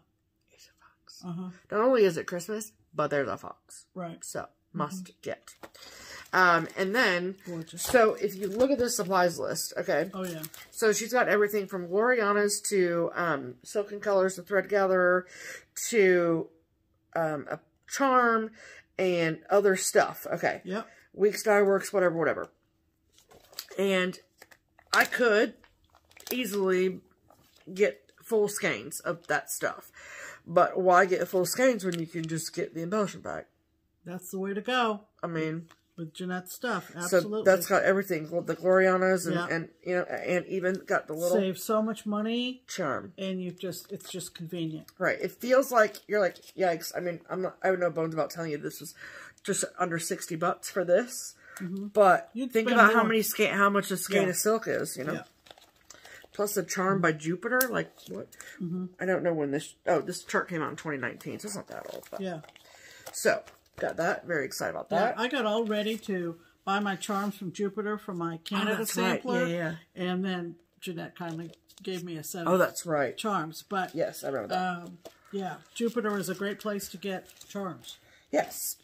It's a fox. Uh huh. Not only is it Christmas, but there's a fox, Right. so must get. Um, and then Gorgeous. so if you look at the supplies list, okay, Oh yeah. So she's got everything from Gloriana's to um, and Colors, the Thread Gatherer, to um, a charm and other stuff. Okay. Yep. Weeks Dye Works, whatever, whatever. And I could easily get full skeins of that stuff. But why get full skeins when you can just get the embellishment pack? That's the way to go I mean, with Jeanette's stuff. so that's got everything. The Glorianas and, Yeah. and you know, and even got the little Save so much money, charm. and you just it's just convenient. Right. It feels like you're like, yikes. I mean, I'm not, I have no bones about telling you this was just under 60 bucks for this. But You'd think about how many skein, how much a skein Yeah. of silk is, you know? Yeah. Plus the charm by Jupiter. Like, what? Mm-hmm. I don't know when this, oh, this chart came out in 2019, so it's not that old. But. Yeah. So, got that. Very excited about Yeah, that. I got all ready to buy my charms from Jupiter for my Canada Oh, that's right. sampler. Yeah, And then Jeanette kindly gave me a set oh, of that's right. charms. But Yes, I remember that. um, yeah, Jupiter is a great place to get charms. Yes.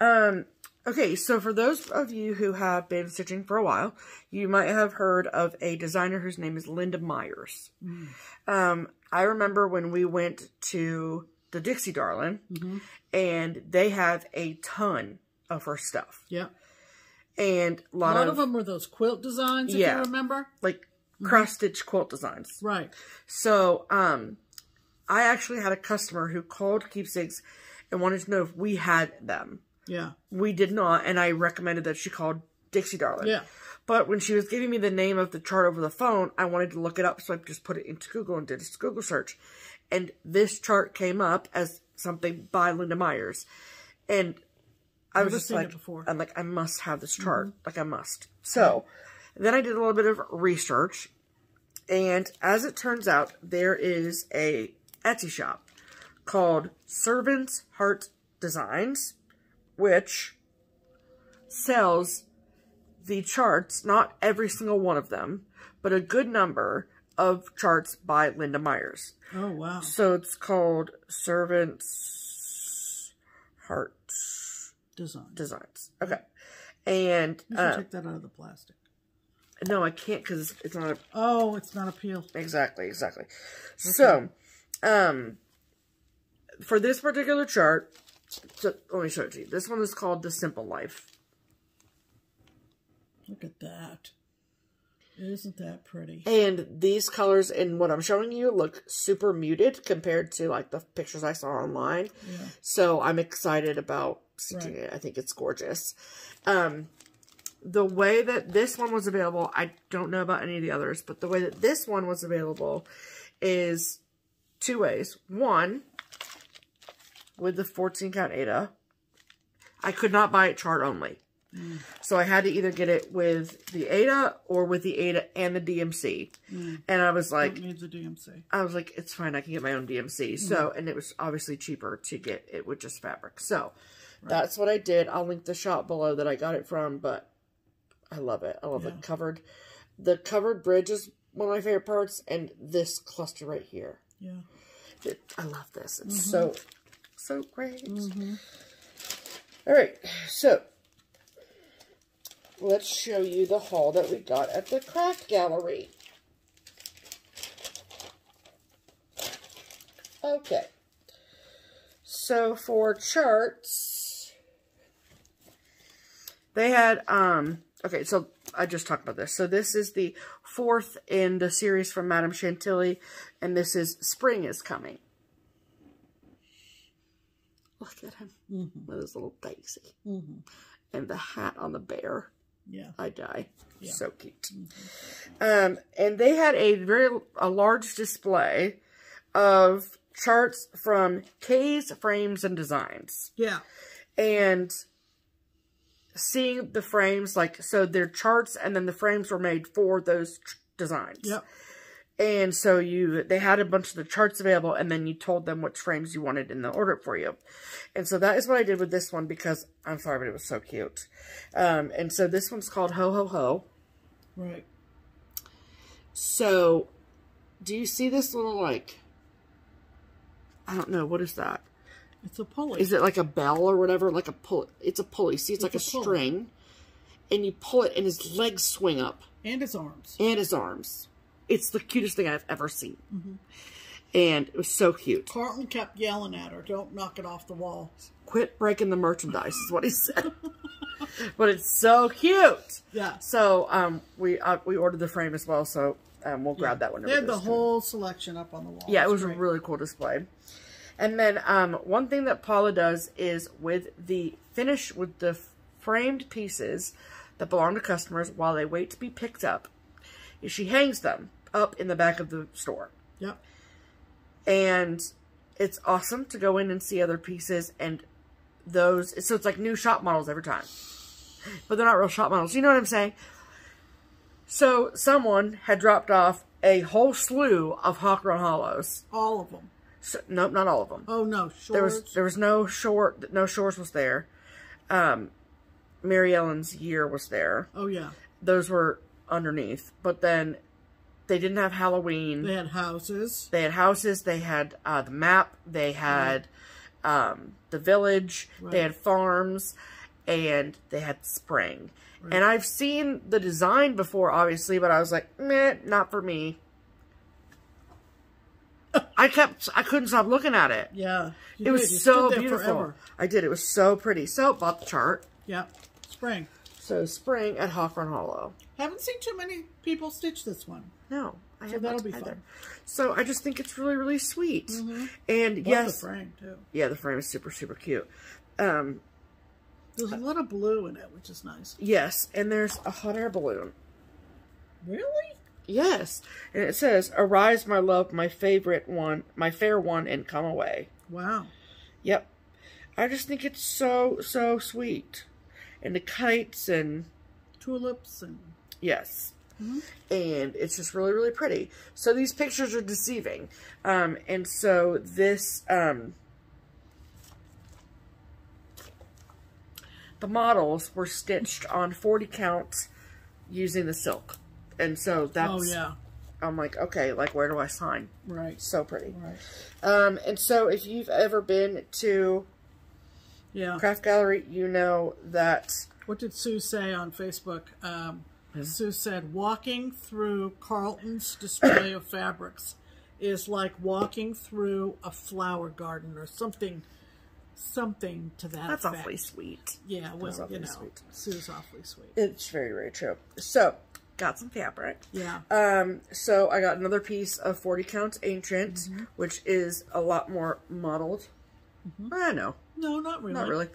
Um, okay, so for those of you who have been stitching for a while, you might have heard of a designer whose name is Linda Myers. Um, I remember when we went to the Dixie Darlin', and they have a ton of her stuff. Yeah. And a A lot, lot of, of them were those quilt designs, if Yeah. you remember. like cross stitch quilt designs. Right. So, um, I actually had a customer who called Keepsakes and wanted to know if we had them. Yeah. We did not, and I recommended that she called Dixie Darling. Yeah. But when she was giving me the name of the chart over the phone, I wanted to look it up, so I just put it into Google and did a Google search. And this chart came up as something by Linda Myers. And I was Never just like, before. I'm like, I must have this mm-hmm. chart. Like, I must. So, then I did a little bit of research. And as it turns out, there is a Etsy shop called Servant's Heart Designs, which sells the charts, not every single one of them, but a good number of charts by Linda Myers. Oh, wow. So it's called Servant's Heart Design. Designs. Okay. And You should uh, take that out of the plastic. no, I can't because it's not a Oh, it's not a peel. Exactly, exactly. So, um, for this particular chart, so let me show it to you. This one is called The Simple Life. Look at that. Isn't that pretty? And these colors in what I'm showing you look super muted compared to like the pictures I saw online. Yeah. So I'm excited about seeing Right. it. I think it's gorgeous. Um, the way that this one was available, I don't know about any of the others, but the way that this one was available is two ways. One, with the 14 count Aida, I could not buy it chart only. So I had to either get it with the Aida or with the Aida and the DMC. And I was like, needs a DMC. I was like, it's fine. I can get my own DMC. So, mm-hmm. and it was obviously cheaper to get it with just fabric. So, that's what I did. I'll link the shop below that I got it from, but I love it. I love Yeah. the covered. The covered bridge is one of my favorite parts, and this cluster right here. Yeah. It, I love this. It's mm-hmm. so, so great. Mm-hmm. All right, so let's show you the haul that we got at the craft gallery. Okay. So for charts, they had, um, okay, so I just talked about this. So this is the fourth in the series from Madame Chantilly, and this is Spring is Coming. Look at him with his little daisy. And the hat on the bear. Yeah. I die. Yeah. So cute. Um, and they had a very a large display of charts from K's Frames and Designs. Yeah. And seeing the frames, like, so they're charts and then the frames were made for those designs. Yep. And so you, they had a bunch of the charts available and then you told them which frames you wanted in the order for you. And so that is what I did with this one because, I'm sorry, but it was so cute. Um, and so this one's called Ho Ho Ho. Right. So, do you see this little, like, I don't know, what is that? It's a pulley. Is it like a bell or whatever? Like a pull? It's a pulley. See, it's, like a, a string. And you pull it and his legs swing up. and his arms. And his arms. It's the cutest thing I've ever seen. Mm-hmm. And it was so cute. Carlton kept yelling at her, "Don't knock it off the wall." Quit breaking the merchandise is what he said. (laughs) but it's so cute. Yeah. So um, we uh, we ordered the frame as well. So um, we'll grab that one. They had the whole selection up on the wall. Yeah, it was great. a really cool display. And then um, one thing that Paula does is with the finish with the framed pieces that belong to customers while they wait to be picked up, is she hangs them up in the back of the store. Yep. And it's awesome to go in and see other pieces and those. So it's like new shop models every time. But they're not real shop models. You know what I'm saying? So someone had dropped off a whole slew of Hawk Run Hollows. All of them. So, nope, not all of them. Oh no, shorts. There was there was no short, no shores was there. Um, Mary Ellen's year was there. oh yeah, Those were underneath, but then they didn't have Halloween. they had houses. They had houses. They had uh, the map. They had um, the village. They had farms, and they had spring. And I've seen the design before, obviously, but I was like, meh, not for me. (laughs) I kept, I couldn't stop looking at it. Yeah, It did. was You so beautiful. forever. I did. It was so pretty. So bought the chart. Yeah, spring. So spring at Hawk Run Hollow. Haven't seen too many people stitch this one. No, I So that'll be either. fun. So I just think it's really, really sweet. And Love yes, the frame too. yeah, the frame is super, super cute. Um, There's a lot of blue in it, which is nice. yes, and there's a hot air balloon. Really? Yes, and it says, "Arise, my love, my favorite one, my fair one, and come away." Wow. Yep, I just think it's so, so sweet, and the kites and Tulips and Yes. And it's just really, really pretty. So these pictures are deceiving. Um, and so this, um, the models were stitched on 40 count using the silk. And so that's, oh yeah, I'm like, okay, like where do I sign? right, So pretty. right. Um, and so if you've ever been to Yeah. Craft Gallery, you know that What did Sue say on Facebook? Um, Sue said, walking through Carlton's display of fabrics is like walking through a flower garden or something, something to that that's effect. awfully sweet. Yeah, well, awfully you know, sweet. Sue's awfully sweet. It's very, very true. So, got some fabric. Yeah. Um, so I got another piece of 40 counts ancient, Mm-hmm. which is a lot more modeled. I know, no, not really. not really.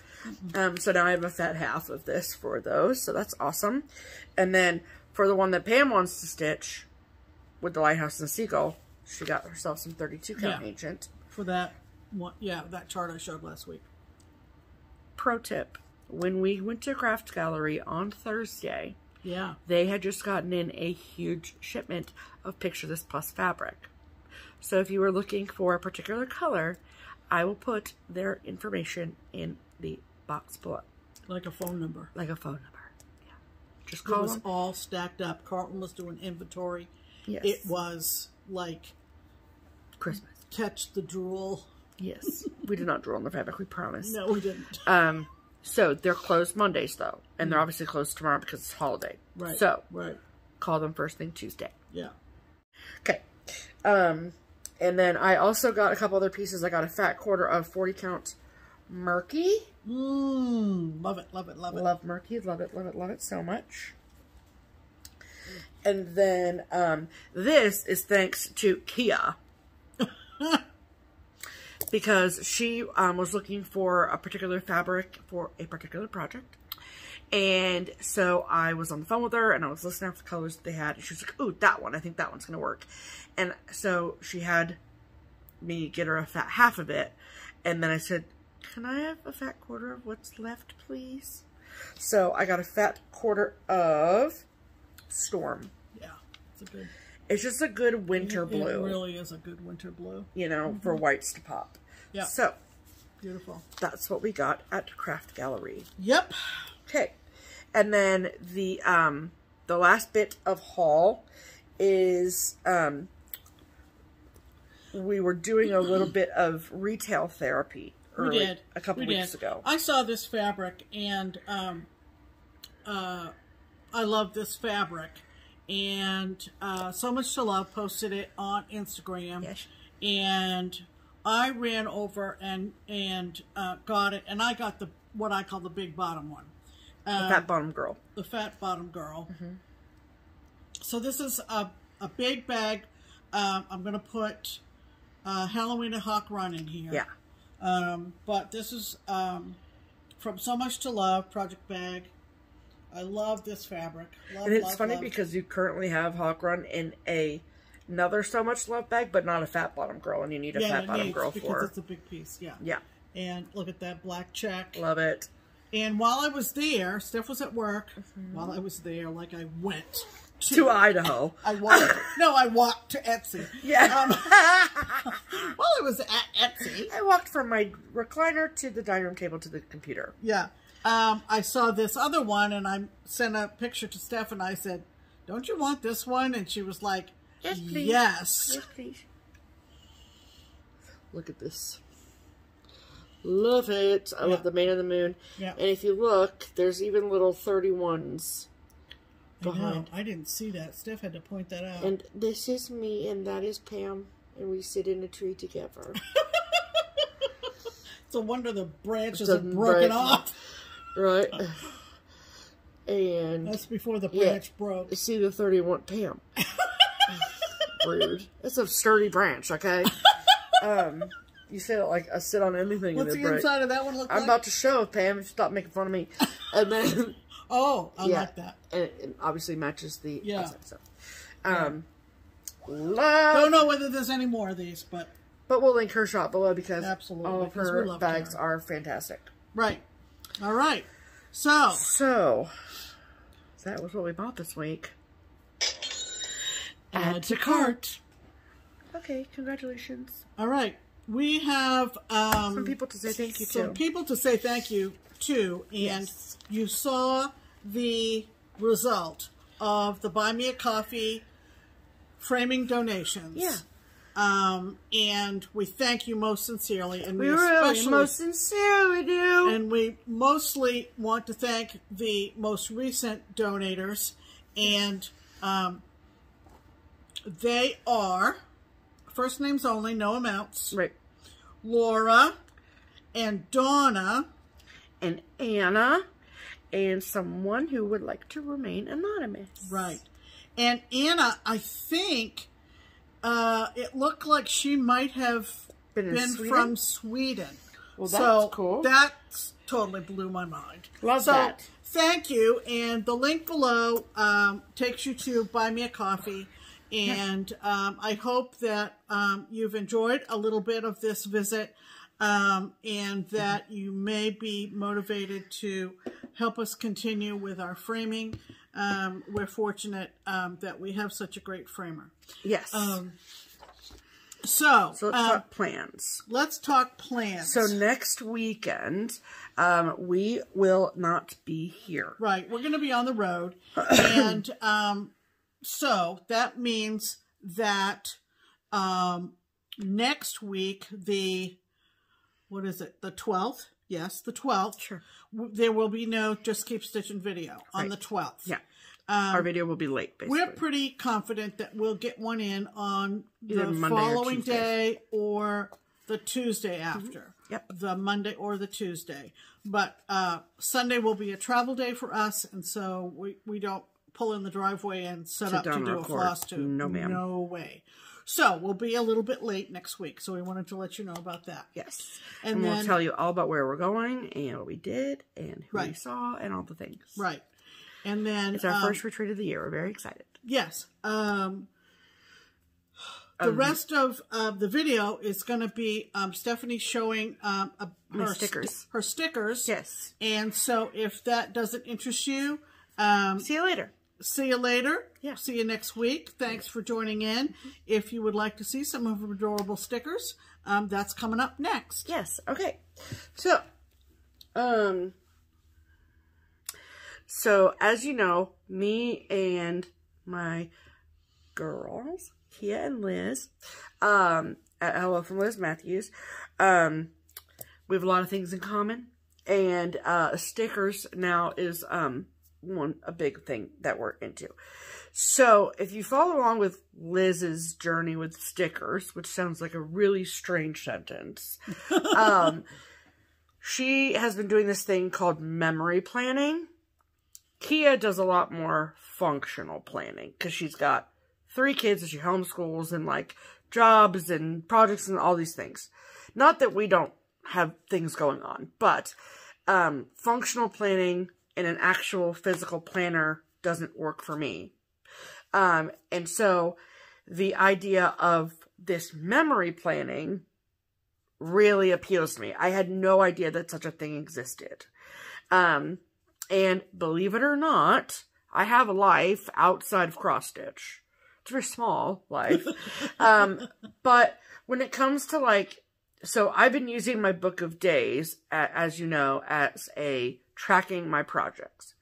Um, so now I have a fat half of this for those, so that's awesome. And then for the one that Pam wants to stitch with the lighthouse and the seagull, she got herself some 32 count Yeah. ancient. For that one, yeah, that chart I showed last week. Pro tip: when we went to Craft Gallery on Thursday, Yeah. they had just gotten in a huge shipment of Picture This Plus fabric. So if you were looking for a particular color, I will put their information in the box below, Like a phone number. like a phone number. Yeah. Just It call was them. all stacked up. Carlton was doing inventory. Yes. It was like Christmas. catch the drool. Yes. we did not draw on the fabric, we promise. No, we didn't. Um, so they're closed Mondays though, and they're obviously closed tomorrow because it's holiday. Right. So right. call them first thing Tuesday. Yeah. Okay. Um, and then I also got a couple other pieces. I got a fat quarter of 40 count Murky. Mmm. Love it. Love it. Love it. Love Murky. Love it, love it, love it so much. And then um, this is thanks to Kia. (laughs) because she um, was looking for a particular fabric for a particular project. And so I was on the phone with her and I was listening to the colors that they had. And she was like, ooh, that one. I think that one's going to work. And so she had me get her a fat half of it. And then I said, can I have a fat quarter of what's left, please? So I got a fat quarter of Storm. Yeah. It's a good. It's just a good winter It blue, really is a good winter blue. you know, for mm-hmm. whites to pop. Yeah. So Beautiful. that's what we got at Craft Gallery. Yep. Okay. And then the um the last bit of haul is um we were doing a little bit of retail therapy We early, did. a couple we weeks did. ago. I saw this fabric and um, uh, I love this fabric. And uh, So Much to Love posted it on Instagram. Yes. And I ran over and and uh, got it. And I got the what I call the big bottom one. The fat bottom girl. the fat bottom girl. Mm-hmm. So this is a, a big bag. Um, I'm going to put uh, Halloween and Hawk Run in here. Yeah. Um, but this is um, from So Much to Love Project Bag. I love this fabric. Love, And it's love, funny love. because you currently have Hawk Run in a another so much love bag, but not a fat bottom girl, and you need a yeah, fat bottom needs, girl because for. it's a big piece. Yeah. Yeah, And look at that black check. love it. And while I was there, Steph was at work. Mm-hmm. While I was there, like I went to, To Idaho. I walked. no, I walked to Etsy. Yeah. Um, (laughs) while I was at Etsy, I walked from my recliner to the dining room table to the computer. yeah, um, I saw this other one, and I sent a picture to Steph, and I said, "Don't you want this one?" And she was like, Yes, please. "Yes." Yes, please. Look at this. Love it. I love the man in the moon. Yeah. And if you look, there's even little 31s I know. behind. I didn't see that. Steph had to point that out. And this is me, and that is Pam, and we sit in a tree together. (laughs) it's a wonder the branches are broken branch- off. right? (laughs) And That's before the Yeah. branch broke. see the 31 Pam. (laughs) Rude. It's a sturdy branch, okay? um, you say it like I sit on anything What's in the branch. inside of that one look like? I'm like? about to show Pam if you stop making fun of me. (laughs) And then oh, I Yeah. like that. and it, it obviously matches the Yeah. outside stuff. Um love Don't know whether there's any more of these, but but we'll link her shop below because Absolutely, all of her bags Karen. are fantastic. right. All right. So So that was what we bought this week. add to cart. Okay, congratulations. All right. We have um, Some people to say thank you some to. people to say thank you to, and Yes. you saw the result of the Buy Me a Coffee framing donations. Yeah. Um, and we thank you most sincerely, and we, We really most sincerely do. and we mostly want to thank the most recent donators, and um, they are first names only, no amounts. right. Laura and Donna. And Anna and someone who would like to remain anonymous. Right. And Anna, I think uh, it looked like she might have Been been, Sweden? from Sweden. Well, so that's cool. That's totally blew my mind. Love so, that. Thank you. And the link below um, takes you to Buy Me a Coffee. And um, I hope that um, you've enjoyed a little bit of this visit. um, and that you may be motivated to help us continue with our framing. Um, we're fortunate um, that we have such a great framer. Yes. Um, so, so let's uh, talk plans. let's talk plans. So next weekend, um, we will not be here. Right, we're going to be on the road, (clears throat) and um, so that means that um, next week, the what is it? The twelfth? Yes, the twelfth. Sure. There will be no just keep stitching video on the twelfth. Yeah. Our video will be late, basically. Um, We're pretty confident that we'll get one in on Either the Monday following Tuesday. day or the Tuesday after. Yep. The Monday or the Tuesday. But uh, Sunday will be a travel day for us, and so we, we don't pull in the driveway and set Sit up to do a record. floss tube. No, ma'am. No way. So we'll be a little bit late next week, so we wanted to let you know about that. Yes. And And, we'll tell you all about where we're going and what we did and who we saw and all the things. Right. And then It's our um, first retreat of the year. We're very excited. Yes. Um, the rest of uh, the video is going to be um, Stephanie showing um, a, her stickers. sti- her stickers. Yes. And so, if that doesn't interest you, um, See you later. See you later. Yeah. See you next week. Thanks for joining in. If you would like to see some of her adorable stickers, um, that's coming up next. Yes. Okay. So, um, so as you know, me and my girls, Kia and Liz, um, at Hello from Liz Matthews, um, we have a lot of things in common, and uh, stickers now is um one a big thing that we're into. So, if you follow along with Liz's journey with stickers, which sounds like a really strange sentence, (laughs) um, she has been doing this thing called memory planning. Kia does a lot more functional planning because she's got three kids and she homeschools and like jobs and projects and all these things. Not that we don't have things going on, but um, functional planning in an actual physical planner doesn't work for me. Um, and so the idea of this memory planning really appeals to me. I had no idea that such a thing existed. Um, and believe it or not, I have a life outside of cross stitch. It's a very small life. (laughs) um, but when it comes to like, so I've been using my book of days, as you know, as a tracking my projects.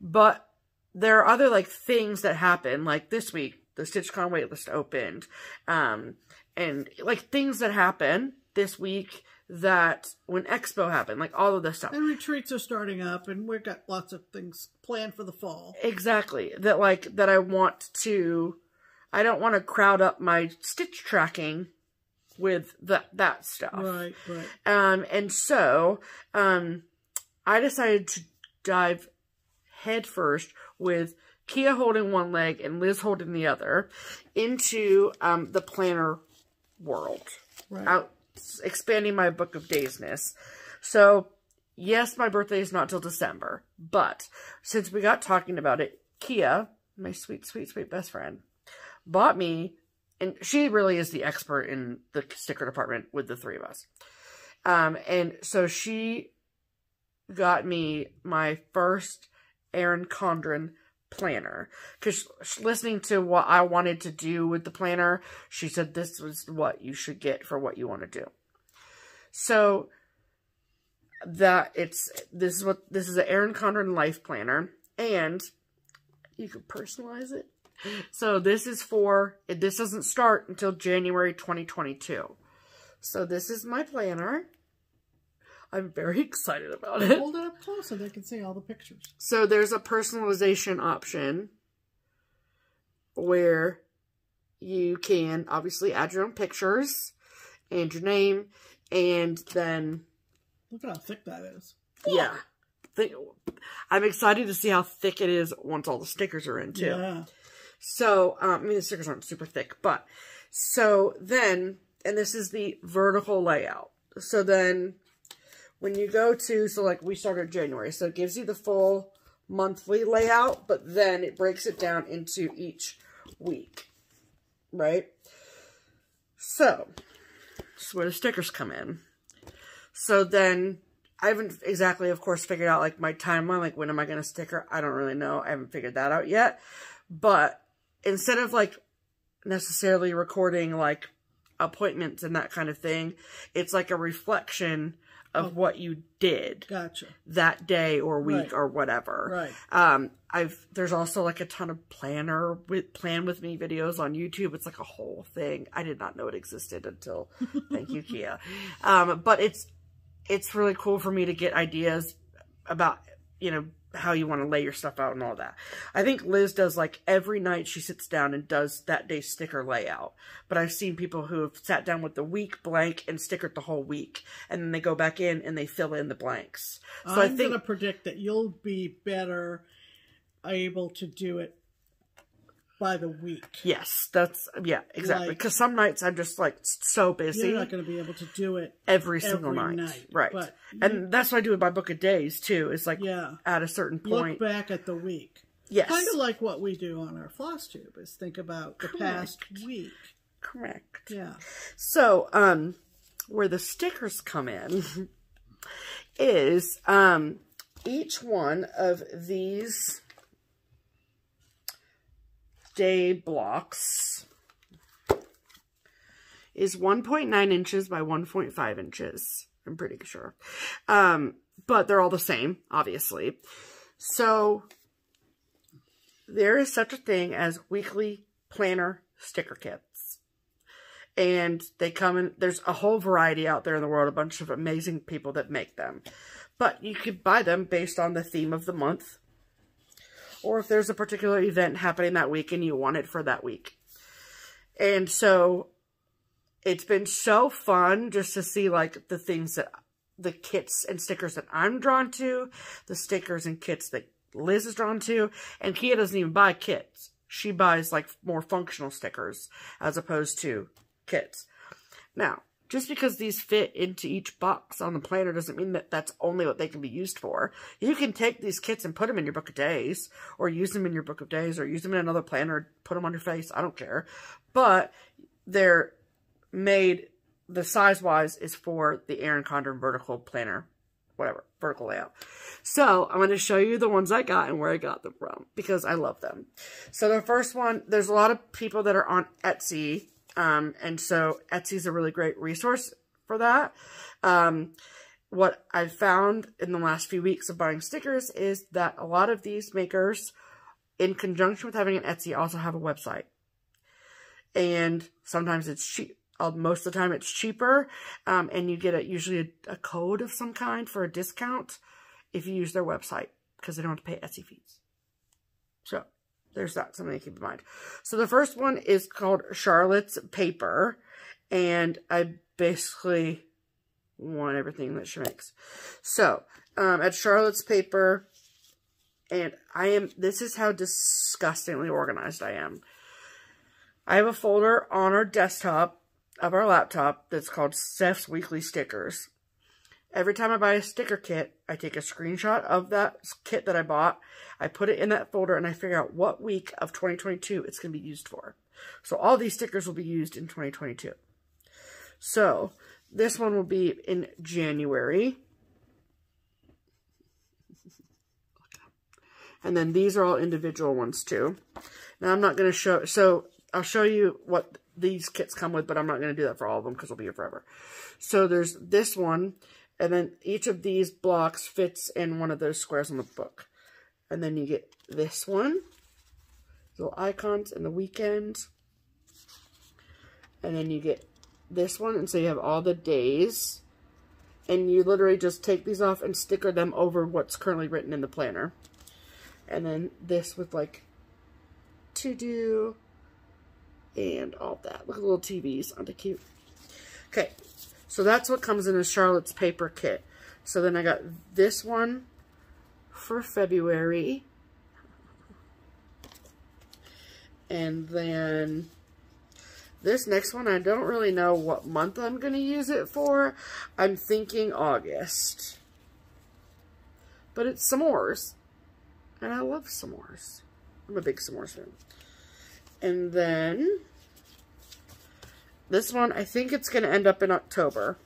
But there are other like things that happen, like this week, the StitchCon waitlist opened. Um, and like things that happen this week that when Expo happened, like all of this stuff. And retreats are starting up, and we've got lots of things planned for the fall. Exactly. That like that I want to I don't want to crowd up my stitch tracking with that that stuff. Right, right. Um and so um I decided to dive headfirst with Kia holding one leg and Liz holding the other into um the planner world Right. out expanding my book of daysness. So, yes, my birthday is not till December, but since we got talking about it, Kia, my sweet, sweet, sweet best friend, bought me, and she really is the expert in the sticker department with the three of us. Um, and so she got me my first Erin Condren planner because listening to what I wanted to do with the planner, she said this was what you should get for what you want to do. So that it's this is what this is an Erin Condren life planner and you can personalize it. So this is for this doesn't start until January 2022. So this is my planner. I'm very (laughs) excited about it. Hold it up close so they can see all the pictures. So there's a personalization option where you can obviously add your own pictures and your name and then Look at how thick that is. yeah. I'm excited to see how thick it is once all the stickers are in too. Yeah. So, um, I mean, the stickers aren't super thick, but so then, and this is the vertical layout. So then, when you go to, so like we started January, so it gives you the full monthly layout, but then it breaks it down into each week, right? So, this is where the stickers come in. So then I haven't exactly, of course, figured out like my timeline. Like when am I going to sticker? I don't really know. I haven't figured that out yet. But instead of like necessarily recording like appointments and that kind of thing, it's like a reflection of Oh. what you did Gotcha. that day or week Right. or whatever. Right. Um, I've there's also like a ton of planner with plan with me videos on YouTube. It's like a whole thing. I did not know it existed until (laughs) thank you, Kia. Um, but it's it's really cool for me to get ideas about you know how you want to lay your stuff out and all that. I think Liz does like every night she sits down and does that day's sticker layout. But I've seen people who have sat down with the week blank and stickered the whole week, and then they go back in and they fill in the blanks. So I I'm think going to predict that you'll be better able to do it by the week. Yes, that's yeah, exactly. Like- Because some nights I'm just like so busy You're not going to be able to do it. every single every night. night, right? but and that's why I do it by book of days too. It's like Yeah. at a certain point, Look back at the week. yes, Kind of like what we do on our floss tube is think about the past week. correct. Yeah. So, um, where the stickers come in (laughs) is um each one of these day blocks is 1.9 inches by 1.5 inches. I'm pretty sure. Um, but they're all the same, obviously. So there is such a thing as weekly planner sticker kits. And they come in, there's a whole variety out there in the world, a bunch of amazing people that make them. But you could buy them based on the theme of the month. Or if there's a particular event happening that week and you want it for that week. And so it's been so fun just to see like the things that the kits and stickers that I'm drawn to, the stickers and kits that Liz is drawn to, and Kia doesn't even buy kits. She buys like more functional stickers as opposed to kits. Now, just because these fit into each box on the planner doesn't mean that that's only what they can be used for. You can take these kits and put them in your book of days, or use them in your book of days, or use them in another planner, put them on your face. I don't care. But they're made, the size-wise is for the Erin Condren vertical planner, whatever, vertical layout. So I'm going to show you the ones I got and where I got them from because I love them. So the first one, there's a lot of people that are on Etsy. Um, and so Etsy is a really great resource for that. Um, what I've found in the last few weeks of buying stickers is that a lot of these makers, in conjunction with having an Etsy, also have a website. And sometimes it's cheap. Uh, most of the time it's cheaper. Um, and you get a, usually a, a code of some kind for a discount if you use their website because they don't have to pay Etsy fees. So there's that, something to keep in mind. So the first one is called Charlotte's Paper. And I basically want everything that she makes. So, um, at Charlotte's Paper, and I am, this is how disgustingly organized I am. I have a folder on our desktop of our laptop that's called Steph's Weekly Stickers. Every time I buy a sticker kit, I take a screenshot of that kit that I bought, I put it in that folder, and I figure out what week of 2022 it's going to be used for. So all these stickers will be used in 2022. So this one will be in January. And then these are all individual ones too. Now I'm not going to show, so I'll show you what these kits come with, but I'm not going to do that for all of them because it'll be here forever. So there's this one, and then each of these blocks fits in one of those squares on the book. And then you get this one, little icons in the weekend. And then you get this one, and so you have all the days. And you literally just take these off and sticker them over what's currently written in the planner. And then this with like to do and all that. Look at little TVs. Aren't they cute? Okay, so that's what comes in a Charlotte's paper kit. So then I got this one for February. And then this next one, I don't really know what month I'm going to use it for. I'm thinking August. But it's s'mores. And I love s'mores. I'm a big s'mores fan. And then this one, I think it's going to end up in October.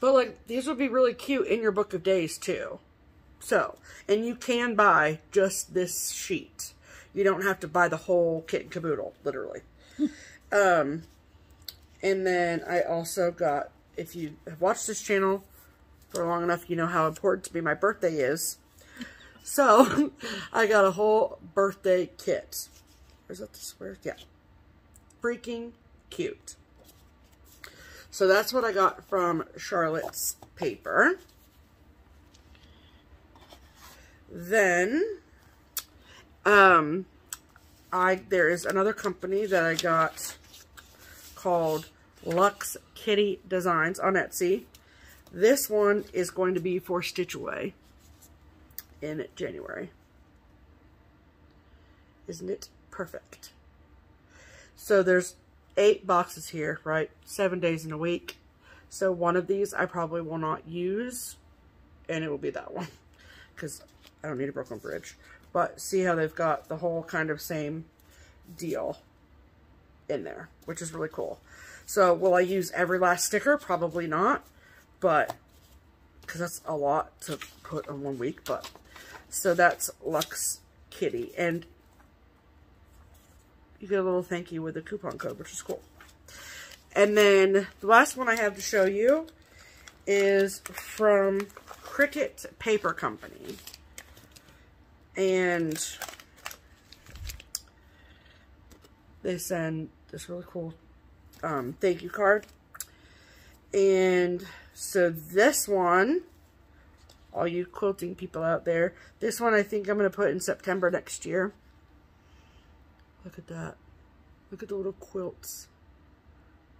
But like these would be really cute in your book of days too. So, and you can buy just this sheet. You don't have to buy the whole kit and caboodle, literally. (laughs) um, and then I also got, if you have watched this channel for long enough, you know how important to me my birthday is. So, (laughs) I got a whole birthday kit. Where's that the square? Yeah. Freaking cute. So that's what I got from Charlotte's paper. Then, um, I there is another company that I got called Lux Kitty Designs on Etsy. This one is going to be for Stitch Away in January. Isn't it perfect? So there's eight boxes here, right? Seven days in a week. So one of these I probably will not use, and it will be that one, (laughs) because I don't need a broken bridge. But see how they've got the whole kind of same deal in there, which is really cool. So will I use every last sticker? Probably not, but because that's a lot to put in one week. But so that's Lux Kitty, and you get a little thank you with a coupon code, which is cool. And then the last one I have to show you is from Cricut Paper Company. And they send this really cool um, thank you card. And so this one, all you quilting people out there, this one I think I'm going to put in September next year. Look at that. Look at the little quilts.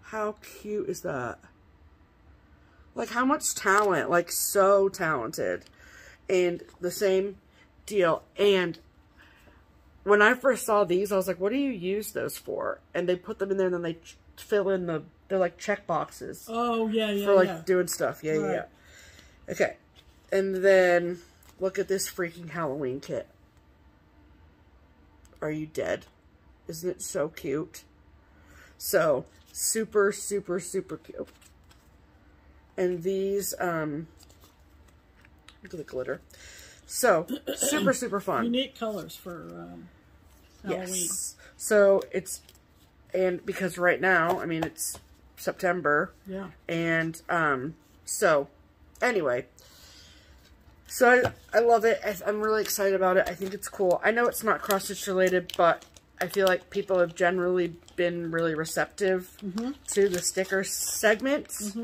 How cute is that? Like, how much talent. Like, so talented. And the same deal. And when I first saw these, I was like, what do you use those for? And they put them in there and then they fill in the, they're like check boxes. Oh, yeah, yeah, For like yeah. doing stuff. Yeah, Right. yeah, yeah. Okay. And then look at this freaking Halloween kit. Are you dead? Isn't it so cute? So, super, super, super cute. And these, um, look at the glitter. So, (clears throat) super, super fun. Unique colors for um, Halloween. Yes. So, it's, and because right now, I mean, it's September. Yeah. And, um, so, anyway. So, I, I love it. I, I'm really excited about it. I think it's cool. I know it's not cross-stitch related, but I feel like people have generally been really receptive to the sticker segments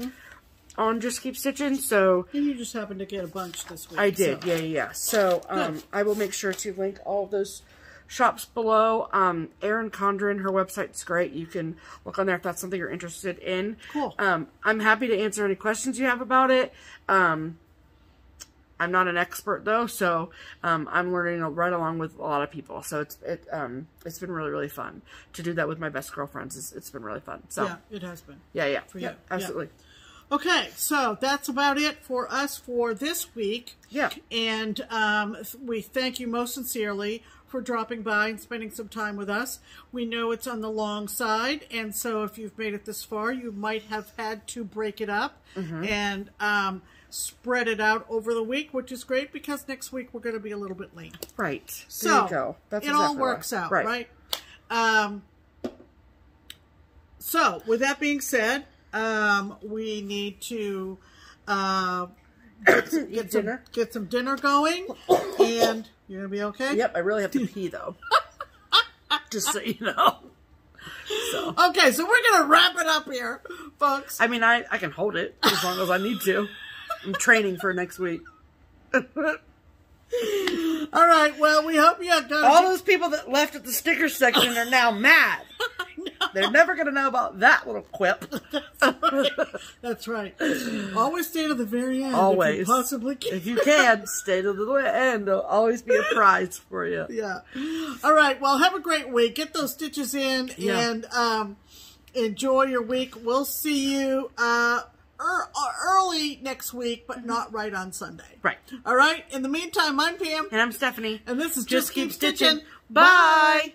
on Just Keep Stitching. So, And you just happened to get a bunch this week. I did, so- yeah, yeah, yeah. So, um, I will make sure to link all those shops below. Um, Erin Condren, her website's great. You can look on there if that's something you're interested in. Cool. Um, I'm happy to answer any questions you have about it. Um, I'm not an expert though, so um, I'm learning right along with a lot of people. So it's it um, it's been really really fun to do that with my best girlfriends. It's, it's been really fun. So Yeah, it has been. yeah, yeah, you, yeah, yeah. absolutely. Okay, so that's about it for us for this week. Yeah. And um, we thank you most sincerely for dropping by and spending some time with us. We know it's on the long side, and so if you've made it this far, you might have had to break it up Mm-hmm. and um, spread it out over the week, which is great because next week we're going to be a little bit late. Right. So you go. That's it all works out, right? Um, so, with that being said, um, we need to uh, get, (coughs) Eat get some dinner. get some dinner going, and you're gonna be okay. Yep, I really have to pee though. (laughs) Just so you know. So Okay, so we're gonna wrap it up here, folks. I mean, I I can hold it as long as I need to. I'm training for next week. All right. Well, we hope you have done. All those people that left at the sticker section are now mad. (laughs) They're never gonna know about that little quip. (laughs) That's right. Always stay to the very end. If Always. you possibly can. If you can, stay to the end. There'll always be a prize for you. (laughs) Yeah. All right. Well, have a great week. Get those stitches in Yeah. and um, enjoy your week. We'll see you uh, er, uh, early next week, but not right on Sunday. Right. All right. In the meantime, I'm Pam, And I'm Stephanie. and this is Just keep stitching. Bye.